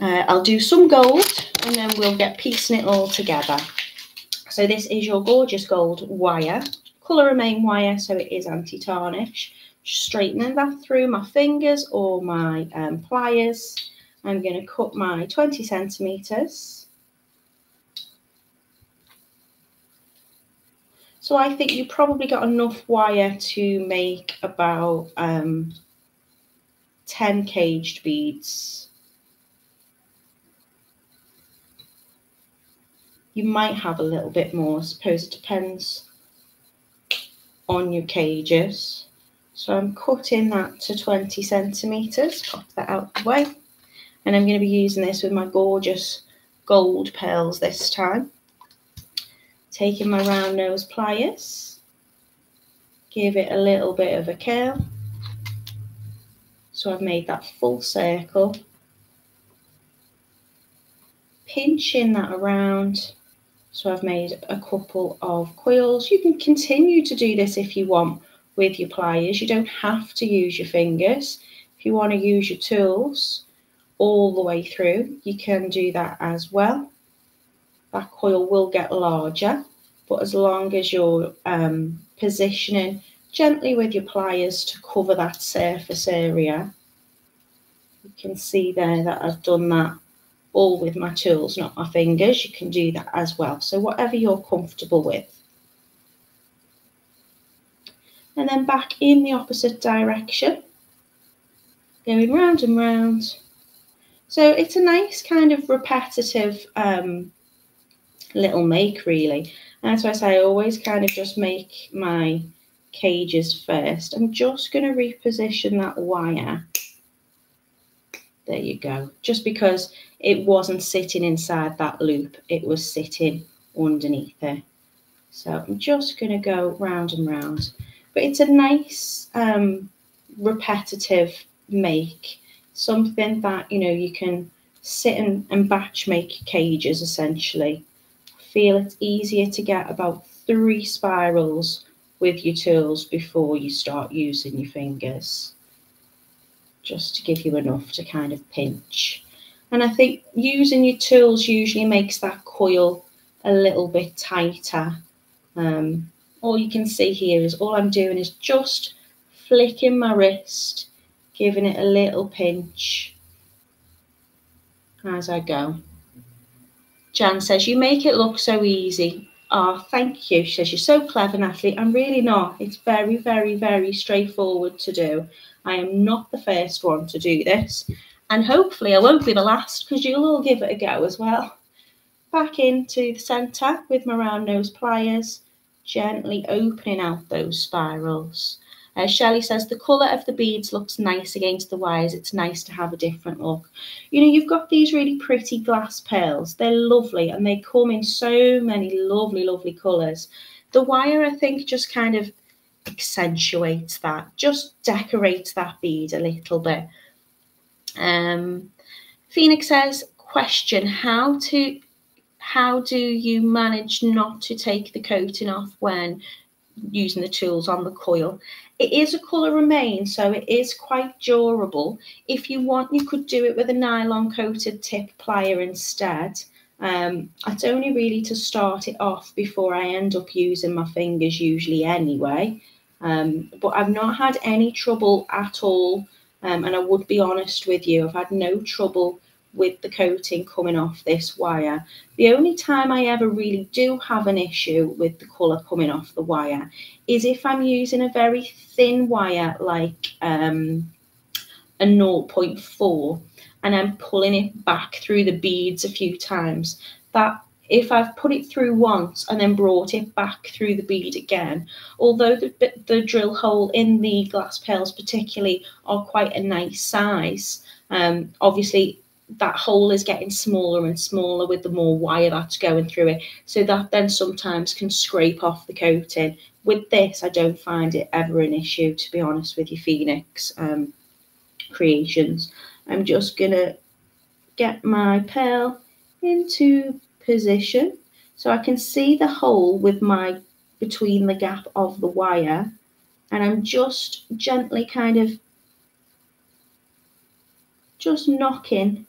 Uh, I'll do some gold and then we'll get piecing it all together. So this is your gorgeous gold wire, colour remain wire, so it is anti-tarnish. Straightening that through my fingers or my um, pliers. I'm going to cut my 20 centimetres. So I think you probably got enough wire to make about um, 10 caged beads. You might have a little bit more, I suppose it depends on your cages. So I'm cutting that to 20 centimetres, pop that out the way. And I'm going to be using this with my gorgeous gold pearls this time. Taking my round nose pliers, give it a little bit of a curl. So I've made that full circle. Pinching that around so I've made a couple of coils. You can continue to do this if you want with your pliers. You don't have to use your fingers. If you want to use your tools all the way through, you can do that as well. That coil will get larger, but as long as you're um, positioning gently with your pliers to cover that surface area, you can see there that I've done that all with my tools, not my fingers. You can do that as well. So whatever you're comfortable with. And then back in the opposite direction, going round and round. So it's a nice kind of repetitive um, little make really. And that's I say I always kind of just make my cages first. I'm just going to reposition that wire there you go. Just because it wasn't sitting inside that loop, it was sitting underneath it. So I'm just going to go round and round. But it's a nice um, repetitive make, something that, you know, you can sit and, and batch make cages essentially. Feel it's easier to get about three spirals with your tools before you start using your fingers just to give you enough to kind of pinch. And I think using your tools usually makes that coil a little bit tighter. Um, all you can see here is all I'm doing is just flicking my wrist, giving it a little pinch as I go. Jan says, You make it look so easy. Oh, thank you. She says, You're so clever, Natalie. I'm really not. It's very, very, very straightforward to do. I am not the first one to do this. And hopefully I won't be the last because you'll all give it a go as well. Back into the centre with my round nose pliers, gently opening out those spirals. Uh, Shelley says the colour of the beads looks nice against the wires. It's nice to have a different look. You know, you've got these really pretty glass pearls. They're lovely and they come in so many lovely, lovely colours. The wire, I think, just kind of accentuates that, just decorates that bead a little bit. Um, Phoenix says, question, how to how do you manage not to take the coating off when using the tools on the coil? It is a colour remain, so it is quite durable. If you want, you could do it with a nylon coated tip plier instead. Um, it's only really to start it off before I end up using my fingers usually anyway. Um, but I've not had any trouble at all. Um, and I would be honest with you, I've had no trouble with the coating coming off this wire. The only time I ever really do have an issue with the colour coming off the wire is if I'm using a very thin wire like um, a 0.4 and I'm pulling it back through the beads a few times. That if I've put it through once and then brought it back through the bead again, although the, the drill hole in the glass pails particularly are quite a nice size, um, obviously that hole is getting smaller and smaller with the more wire that's going through it. So that then sometimes can scrape off the coating with this, I don't find it ever an issue, to be honest with you, Phoenix um, Creations. I'm just going to get my pearl into position so I can see the hole with my between the gap of the wire and I'm just gently kind of just knocking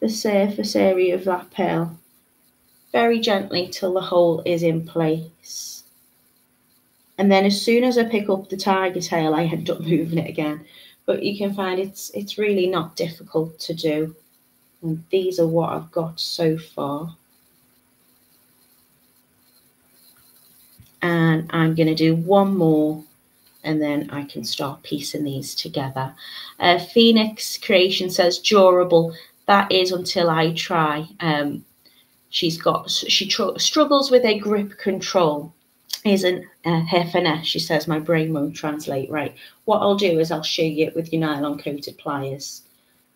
the surface area of that pearl very gently till the hole is in place. And then as soon as I pick up the tiger tail, I end up moving it again. But you can find it's it's really not difficult to do. And these are what I've got so far. And I'm going to do one more and then I can start piecing these together. Uh, Phoenix Creation says durable. That is until I try. Um, she's got she tr- struggles with a grip control. Isn't uh, her finesse? She says my brain won't translate right. What I'll do is I'll show you it with your nylon coated pliers.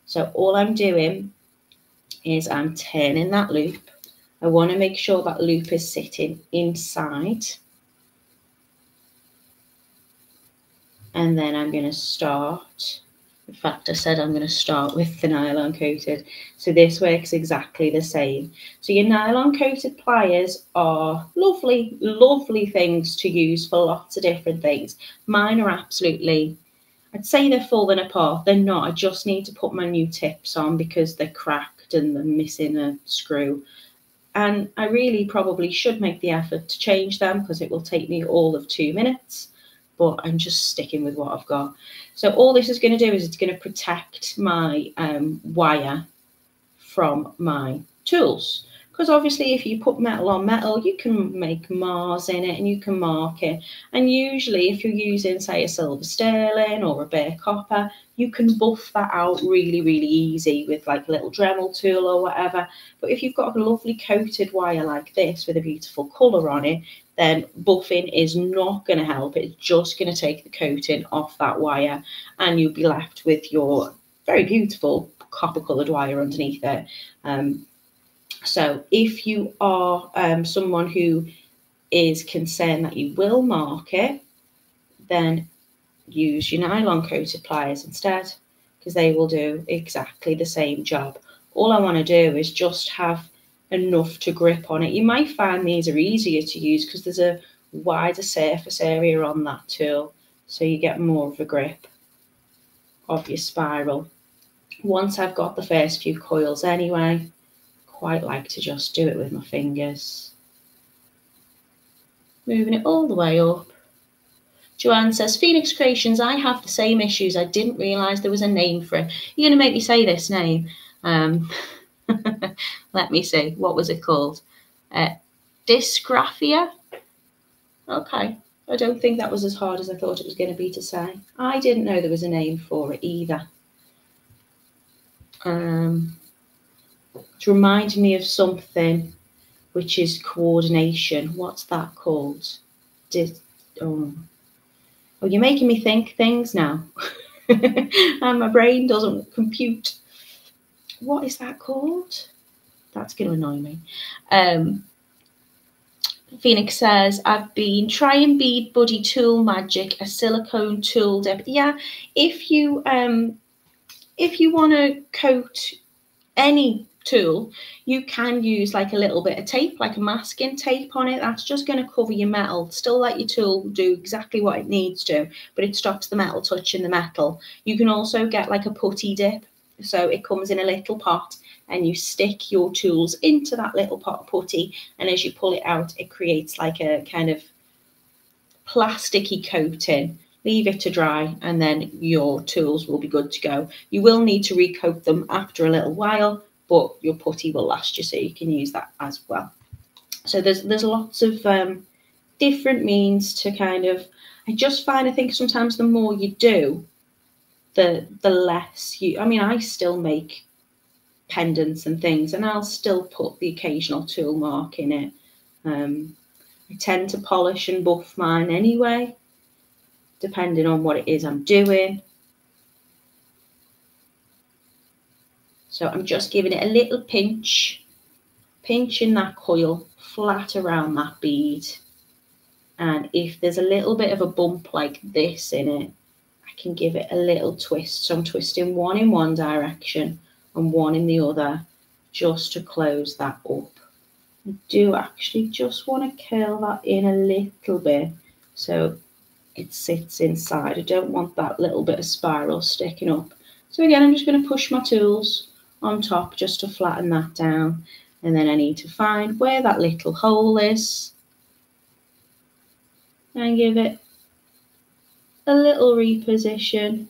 So all I'm doing is I'm turning that loop. I want to make sure that loop is sitting inside and then I'm going to start. In fact, I said I'm going to start with the nylon coated. So this works exactly the same. So your nylon coated pliers are lovely, lovely things to use for lots of different things. Mine are absolutely, I'd say they're falling apart. They're not. I just need to put my new tips on because they're cracked and they're missing a screw. And I really probably should make the effort to change them because it will take me all of two minutes but I'm just sticking with what I've got. So all this is going to do is it's going to protect my um, wire from my tools. Because obviously if you put metal on metal, you can make Mars in it and you can mark it. And usually if you're using, say, a silver sterling or a bare copper, you can buff that out really, really easy with like a little Dremel tool or whatever. But if you've got a lovely coated wire like this with a beautiful colour on it, then buffing is not going to help. It's just going to take the coating off that wire and you'll be left with your very beautiful copper coloured wire underneath it. Um, so if you are um, someone who is concerned that you will mark it, then use your nylon coated pliers instead because they will do exactly the same job. All I want to do is just have enough to grip on it. You might find these are easier to use because there's a wider surface area on that tool, so you get more of a grip of your spiral. Once I've got the first few coils anyway, quite like to just do it with my fingers. Moving it all the way up. Joanne says, Phoenix Creations, I have the same issues. I didn't realise there was a name for it. You're going to make me say this name. Um, Let me see. What was it called? Uh, dysgraphia. Okay. I don't think that was as hard as I thought it was going to be to say. I didn't know there was a name for it either. Um, it reminded me of something which is coordination. What's that called? Did oh, oh you're making me think things now. and my brain doesn't compute what is that called? That's going to annoy me. Um, Phoenix says, I've been trying bead buddy tool magic, a silicone tool dip. Yeah, if you um if you want to coat any tool, you can use like a little bit of tape, like a masking tape on it. That's just going to cover your metal. Still let your tool do exactly what it needs to, but it stops the metal touching the metal. You can also get like a putty dip so it comes in a little pot and you stick your tools into that little pot putty. And as you pull it out, it creates like a kind of plasticky coating. Leave it to dry and then your tools will be good to go. You will need to recoat them after a little while, but your putty will last you so you can use that as well. So there's there's lots of um, different means to kind of I just find I think sometimes the more you do, the the less you I mean I still make pendants and things and I'll still put the occasional tool mark in it. Um, I tend to polish and buff mine anyway, depending on what it is I'm doing. So I'm just giving it a little pinch, pinching that coil flat around that bead And if there's a little bit of a bump like this in it, I can give it a little twist. So I'm twisting one in one direction and one in the other just to close that up. I do actually just want to curl that in a little bit so it sits inside. I don't want that little bit of spiral sticking up. So again, I'm just going to push my tools on top just to flatten that down. And then I need to find where that little hole is and give it a little reposition.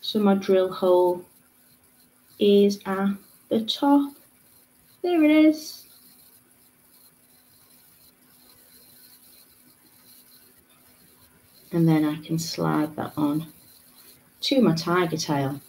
So my drill hole is at the top. There it is. And then I can slide that on to my tiger tail.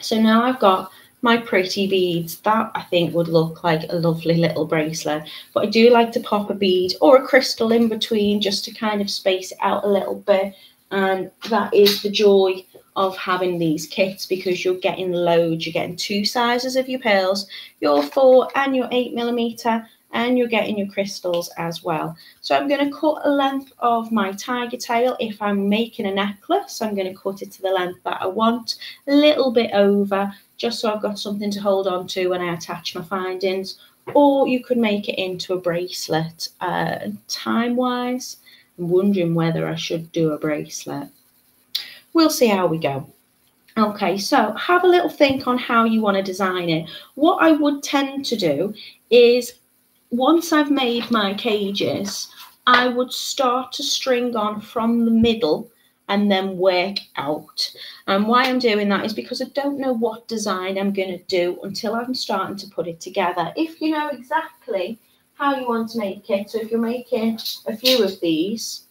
So now I've got my pretty beads. That I think would look like a lovely little bracelet. But I do like to pop a bead or a crystal in between just to kind of space it out a little bit. And that is the joy of having these kits because you're getting loads. You're getting two sizes of your pearls, your four and your eight millimeter, and you're getting your crystals as well. So I'm going to cut a length of my tiger tail. If I'm making a necklace, I'm going to cut it to the length that I want, a little bit over, just so I've got something to hold on to when I attach my findings. Or you could make it into a bracelet. Uh, time-wise, I'm wondering whether I should do a bracelet. We'll see how we go. Okay, so have a little think on how you want to design it. What I would tend to do is once I've made my cages, I would start to string on from the middle and then work out. And why I'm doing that is because I don't know what design I'm going to do until I'm starting to put it together. If you know exactly how you want to make it, so if you're making a few of these,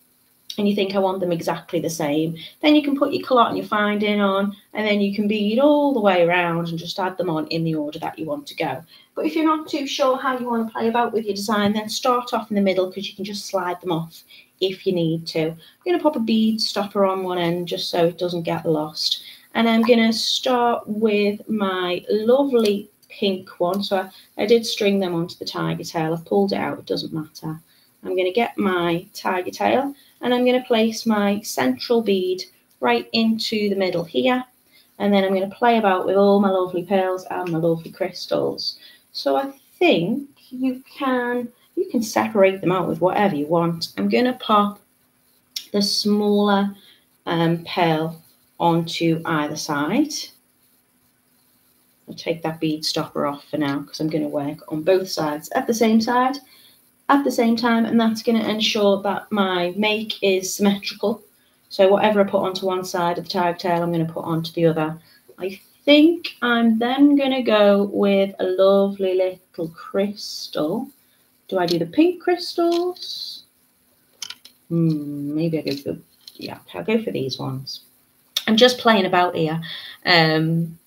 and you think I want them exactly the same, then you can put your calotte and your finding on, and then you can bead all the way around and just add them on in the order that you want to go. But if you're not too sure how you want to play about with your design, then start off in the middle because you can just slide them off if you need to. I'm going to pop a bead stopper on one end just so it doesn't get lost. And I'm going to start with my lovely pink one. So I, I did string them onto the tiger tail. I've pulled it out, it doesn't matter. I'm going to get my tiger tail and I'm going to place my central bead right into the middle here and then I'm going to play about with all my lovely pearls and my lovely crystals. So I think you can you can separate them out with whatever you want. I'm going to pop the smaller um, pearl onto either side. I'll take that bead stopper off for now because I'm going to work on both sides at the same side at the same time, and that's going to ensure that my make is symmetrical. So whatever I put onto one side of the tiger tail, I'm going to put onto the other. I think I'm then going to go with a lovely little crystal. Do I do the pink crystals? Hmm, maybe I go for, yeah, I'll go for these ones. I'm just playing about here. Um,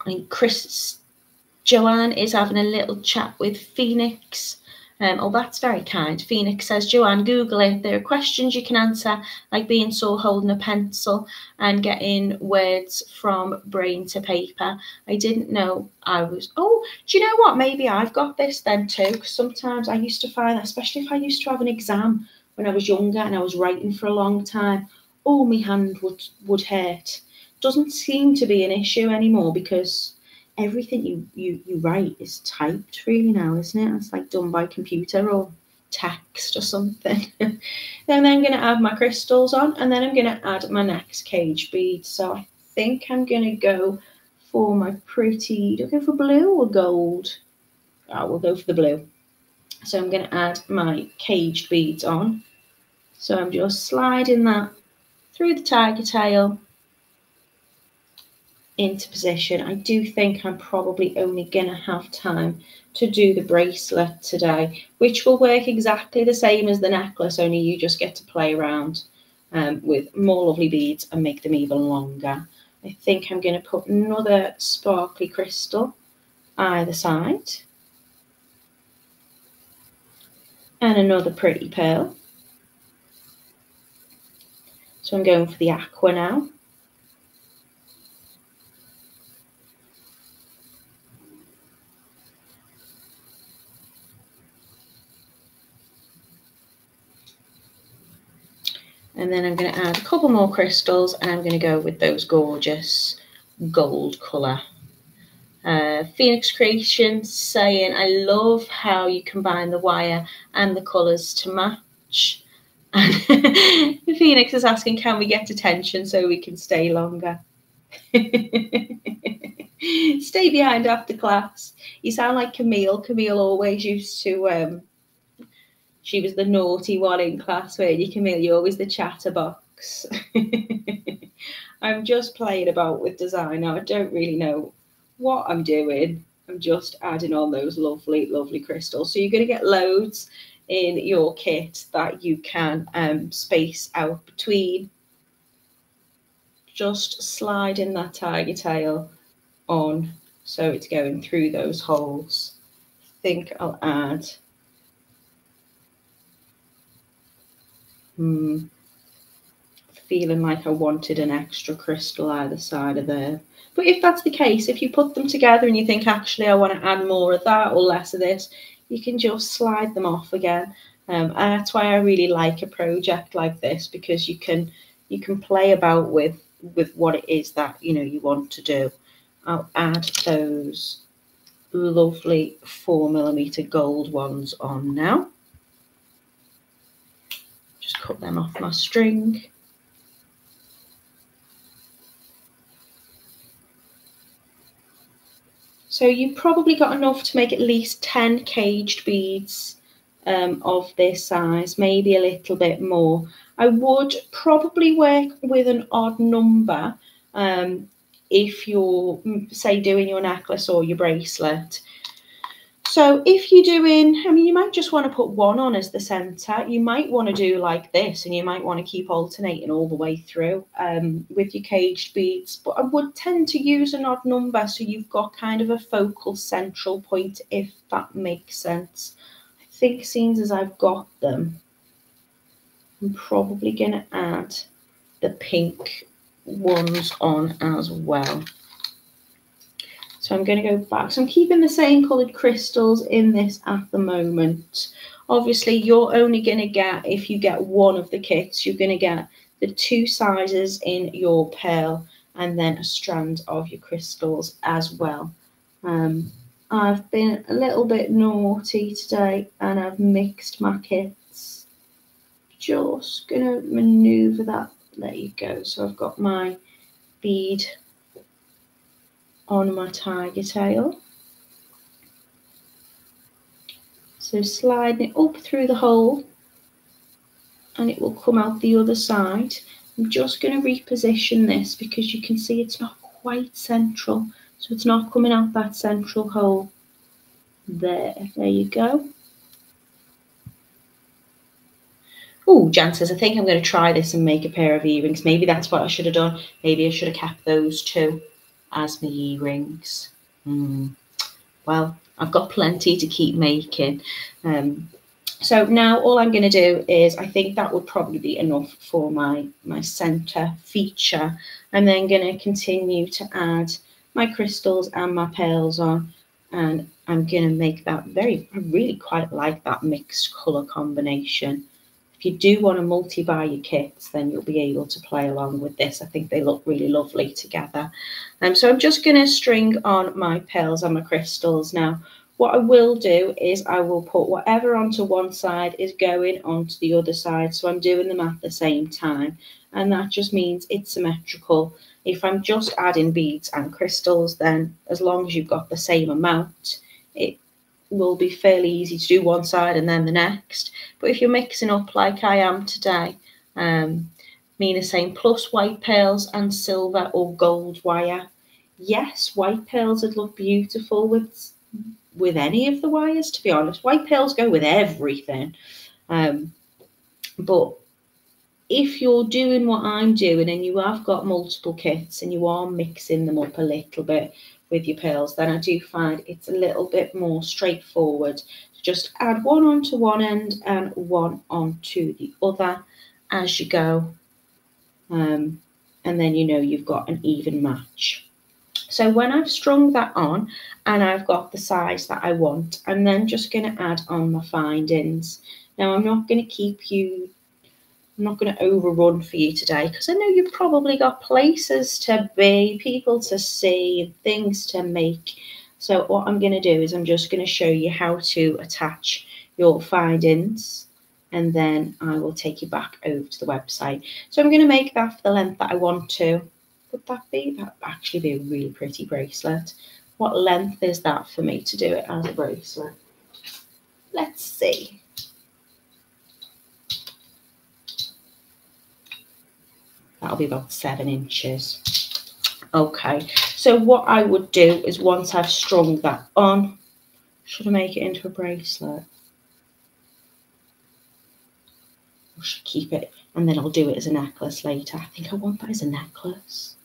I think Chris Joanne is having a little chat with Phoenix. Um, oh, that's very kind. Phoenix says, Joanne, Google it. There are questions you can answer, like being sore holding a pencil and getting words from brain to paper. I didn't know I was. Oh, do you know what? Maybe I've got this then too. Because sometimes I used to find that, especially if I used to have an exam when I was younger and I was writing for a long time, oh, my hand would, would hurt. Doesn't seem to be an issue anymore because everything you, you, you write is typed really now, isn't it? It's like done by computer or text or something. then I'm going to add my crystals on and then I'm going to add my next cage bead. So I think I'm going to go for my pretty, looking for blue or gold? Oh, we'll go for the blue. So I'm going to add my caged beads on. So I'm just sliding that through the tiger tail into position. I do think I'm probably only going to have time to do the bracelet today, which will work exactly the same as the necklace, only you just get to play around um, with more lovely beads and make them even longer. I think I'm going to put another sparkly crystal either side and another pretty pearl. So I'm going for the aqua now. And then I'm going to add a couple more crystals and I'm going to go with those gorgeous gold colour. Uh, Phoenix Creation saying, I love how you combine the wire and the colours to match. And Phoenix is asking, can we get attention so we can stay longer? stay behind after class. You sound like Camille. Camille always used to um, she was the naughty one in class, where you, Camille? You're always the chatterbox. I'm just playing about with design now. I don't really know what I'm doing. I'm just adding on those lovely, lovely crystals. So you're going to get loads in your kit that you can um, space out between. Just sliding that tiger tail on so it's going through those holes. I think I'll add Hmm. Feeling like I wanted an extra crystal either side of there. But if that's the case, if you put them together and you think, actually, I want to add more of that or less of this, you can just slide them off again. Um, and that's why I really like a project like this because you can you can play about with with what it is that you know you want to do. I'll add those lovely four millimeter gold ones on now cut them off my string. So you've probably got enough to make at least 10 caged beads um, of this size, maybe a little bit more. I would probably work with an odd number um, if you're, mm, say, doing your necklace or your bracelet. So if you're doing, I mean, you might just want to put one on as the center. You might want to do like this, and you might want to keep alternating all the way through um, with your caged beads. But I would tend to use an odd number so you've got kind of a focal central point, if that makes sense. I think seeing as I've got them, I'm probably going to add the pink ones on as well. So I'm going to go back. So I'm keeping the same coloured crystals in this at the moment. Obviously, you're only going to get, if you get one of the kits, you're going to get the two sizes in your pearl and then a strand of your crystals as well. Um, I've been a little bit naughty today and I've mixed my kits. Just going to manoeuvre that. There you go. So I've got my bead on my tiger tail. So sliding it up through the hole and it will come out the other side. I'm just going to reposition this because you can see it's not quite central. So it's not coming out that central hole. There, there you go. Oh, Jan says, I think I'm going to try this and make a pair of earrings. Maybe that's what I should have done. Maybe I should have kept those two as my earrings. Mm. Well, I've got plenty to keep making. Um, so now all I'm going to do is, I think that would probably be enough for my, my centre feature. I'm then going to continue to add my crystals and my pearls on. And I'm going to make that very, I really quite like that mixed colour combination. If you do want to multi-buy your kits, then you'll be able to play along with this. I think they look really lovely together. Um, so I'm just going to string on my pearls and my crystals now. What I will do is I will put whatever onto one side is going onto the other side. So I'm doing them at the same time. And that just means it's symmetrical. If I'm just adding beads and crystals, then as long as you've got the same amount, it will be fairly easy to do one side and then the next. But if you're mixing up like I am today, um, Mina saying plus white pearls and silver or gold wire. Yes, white pearls would look beautiful with with any of the wires, to be honest. White pearls go with everything. Um, but if you're doing what I'm doing and you have got multiple kits and you are mixing them up a little bit, with your pearls, then I do find it's a little bit more straightforward. Just add one onto one end and one onto the other as you go. Um, and then you know you've got an even match. So when I've strung that on and I've got the size that I want, I'm then just going to add on my findings. Now I'm not going to keep you I'm not going to overrun for you today because I know you've probably got places to be, people to see, things to make. So what I'm going to do is I'm just going to show you how to attach your findings and then I will take you back over to the website. So I'm going to make that for the length that I want to. Would that be? That actually be a really pretty bracelet. What length is that for me to do it as a bracelet? Let's see. That'll be about seven inches. Okay, so what I would do is once I've strung that on, should I make it into a bracelet? Or should I keep it and then I'll do it as a necklace later? I think I want that as a necklace.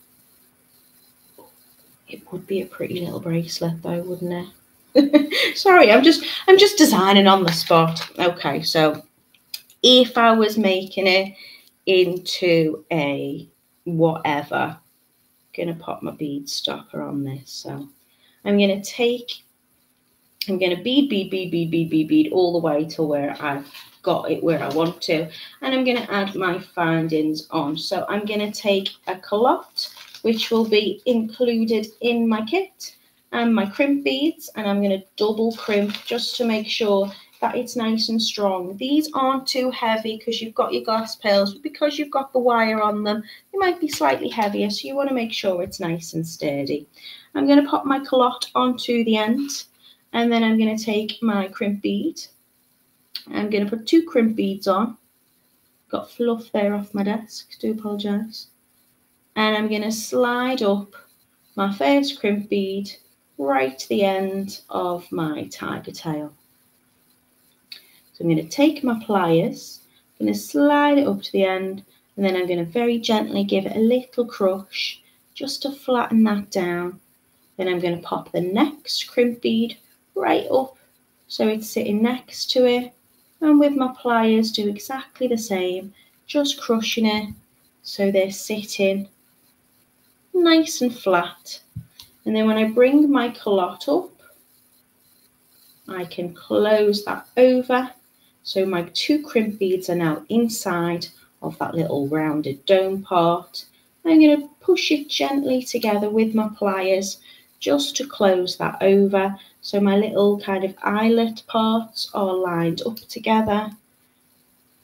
It would be a pretty little bracelet though, wouldn't it? Sorry, I'm just I'm just designing on the spot. Okay, so if I was making it into a whatever, I'm gonna pop my bead stopper on this. So I'm gonna take, I'm gonna bead, bead, bead, bead, bead, bead, bead all the way to where I've got it where I want to. And I'm gonna add my findings on. So I'm gonna take a calotte which will be included in my kit and my crimp beads and I'm going to double crimp just to make sure that it's nice and strong. These aren't too heavy because you've got your glass pearls, but because you've got the wire on them, they might be slightly heavier, so you want to make sure it's nice and sturdy. I'm going to pop my calotte onto the end, and then I'm going to take my crimp bead. I'm going to put two crimp beads on. Got fluff there off my desk, do apologise and I'm going to slide up my first crimp bead right to the end of my tiger tail. So I'm going to take my pliers, I'm going to slide it up to the end, and then I'm going to very gently give it a little crush just to flatten that down. Then I'm going to pop the next crimp bead right up so it's sitting next to it. And with my pliers, do exactly the same, just crushing it so they're sitting nice and flat. And then when I bring my calotte up, I can close that over. So my two crimp beads are now inside of that little rounded dome part. I'm going to push it gently together with my pliers just to close that over. So my little kind of eyelet parts are lined up together.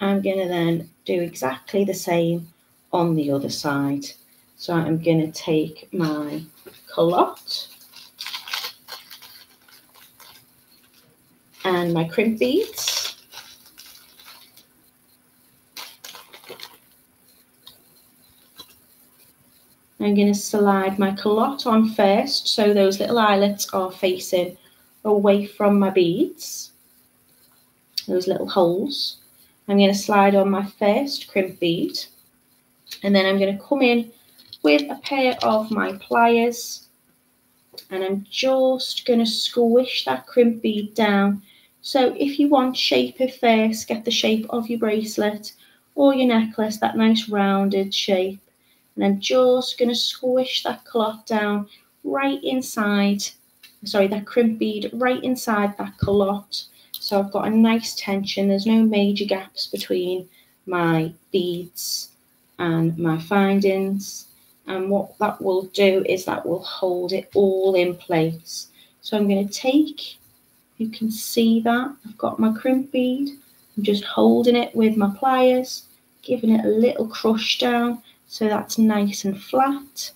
I'm going to then do exactly the same on the other side. So I'm going to take my calotte and my crimp beads. I'm going to slide my calotte on first so those little eyelets are facing away from my beads, those little holes. I'm going to slide on my first crimp bead and then I'm going to come in with a pair of my pliers and I'm just going to squish that crimp bead down. So if you want shape it first, get the shape of your bracelet or your necklace, that nice rounded shape. And I'm just going to squish that calotte down right inside, sorry, that crimp bead right inside that calotte. So I've got a nice tension. There's no major gaps between my beads and my findings and what that will do is that will hold it all in place. So I'm going to take, you can see that, I've got my crimp bead, I'm just holding it with my pliers, giving it a little crush down so that's nice and flat.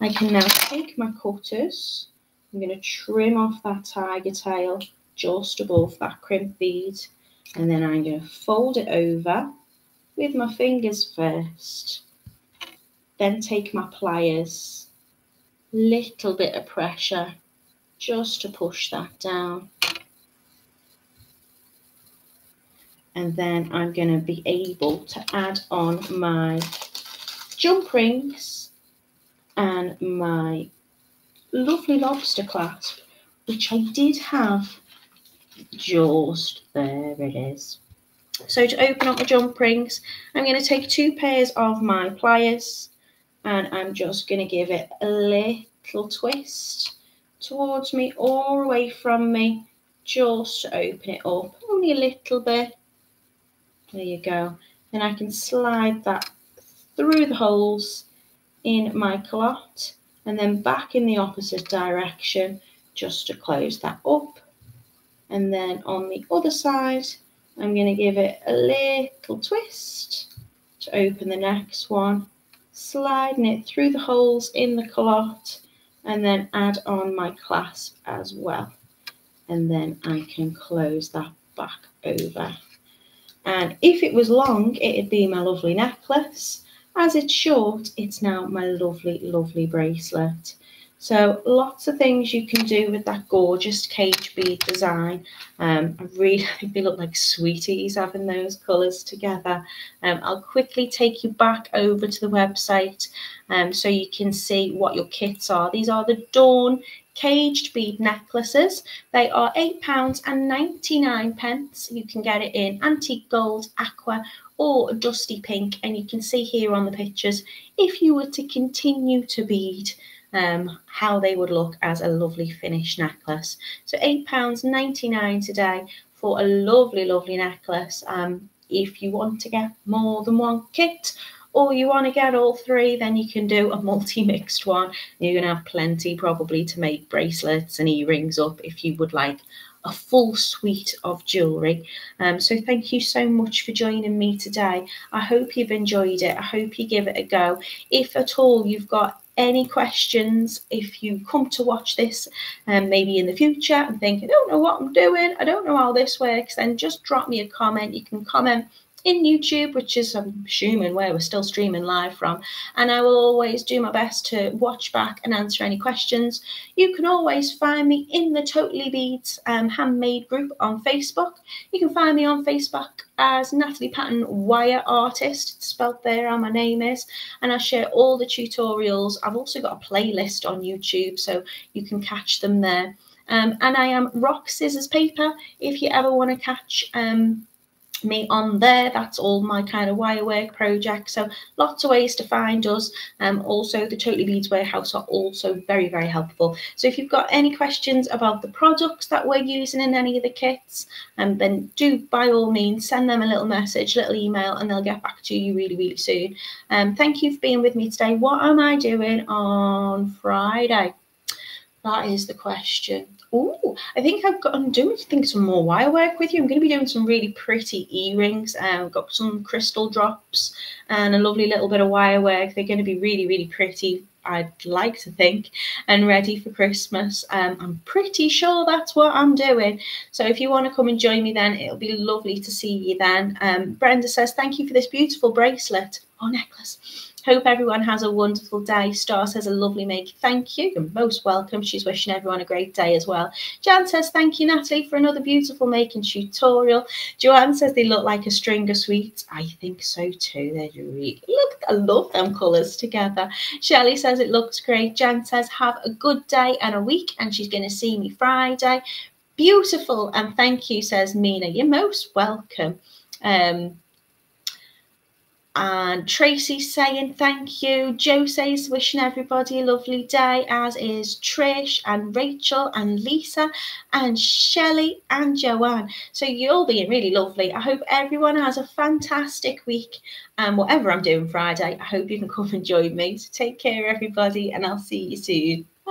I can now take my cutters, I'm going to trim off that tiger tail just above that crimp bead and then I'm going to fold it over with my fingers first then take my pliers, little bit of pressure just to push that down. And then I'm going to be able to add on my jump rings and my lovely lobster clasp, which I did have just there it is. So to open up my jump rings, I'm going to take two pairs of my pliers and I'm just going to give it a little twist towards me or away from me just to open it up only a little bit there you go then I can slide that through the holes in my calotte and then back in the opposite direction just to close that up. And then on the other side, I'm going to give it a little twist to open the next one, sliding it through the holes in the calotte and then add on my clasp as well. And then I can close that back over. And if it was long, it'd be my lovely necklace. As it's short, it's now my lovely, lovely bracelet. So lots of things you can do with that gorgeous cage bead design. Um, I really think they look like sweeties having those colours together. Um, I'll quickly take you back over to the website um, so you can see what your kits are. These are the Dawn caged bead necklaces. They are £8 and 99 pence. You can get it in antique gold, aqua or dusty pink. And you can see here on the pictures, if you were to continue to bead, um, how they would look as a lovely finished necklace. So £8.99 today for a lovely, lovely necklace. Um, if you want to get more than one kit or you want to get all three, then you can do a multi-mixed one. You're going to have plenty probably to make bracelets and earrings up if you would like a full suite of jewellery. Um, so thank you so much for joining me today. I hope you've enjoyed it. I hope you give it a go. If at all you've got any questions if you come to watch this um, maybe in the future and think I don't know what I'm doing I don't know how this works then just drop me a comment you can comment in YouTube, which is, I'm assuming, where we're still streaming live from. And I will always do my best to watch back and answer any questions. You can always find me in the Totally Beads um, handmade group on Facebook. You can find me on Facebook as Natalie Patton Wire Artist. It's spelled there how my name is. And I share all the tutorials. I've also got a playlist on YouTube, so you can catch them there. Um, and I am Rock Scissors Paper if you ever want to catch um, me on there. That's all my kind of wire work projects so lots of ways to find us. Um also the totally beads warehouse are also very very helpful. So if you've got any questions about the products that we're using in any of the kits um, then do by all means send them a little message little email and they'll get back to you really really soon. Um thank you for being with me today. What am i doing on friday? That is the question Oh, I think I've got, I'm doing think some more wire work with you. I'm going to be doing some really pretty earrings. Uh, I've got some crystal drops and a lovely little bit of wire work. They're going to be really, really pretty. I'd like to think and ready for Christmas. Um, I'm pretty sure that's what I'm doing. So if you want to come and join me then, it'll be lovely to see you then. Um, Brenda says, thank you for this beautiful bracelet or necklace. Hope everyone has a wonderful day. Star says a lovely make. Thank you. You're most welcome. She's wishing everyone a great day as well. Jan says, thank you, Natalie, for another beautiful making tutorial. Joanne says they look like a string of sweets. I think so too. They're really, look, I love them colours together. Shelley says it looks great. Jan says, have a good day and a week. And she's going to see me Friday. Beautiful. And thank you, says Mina. You're most welcome. Um, and Tracy's saying thank you. Josie's wishing everybody a lovely day, as is Trish and Rachel and Lisa and Shelley and Joanne. So you're all being really lovely. I hope everyone has a fantastic week. And whatever I'm doing Friday, I hope you can come and join me. So take care, everybody, and I'll see you soon.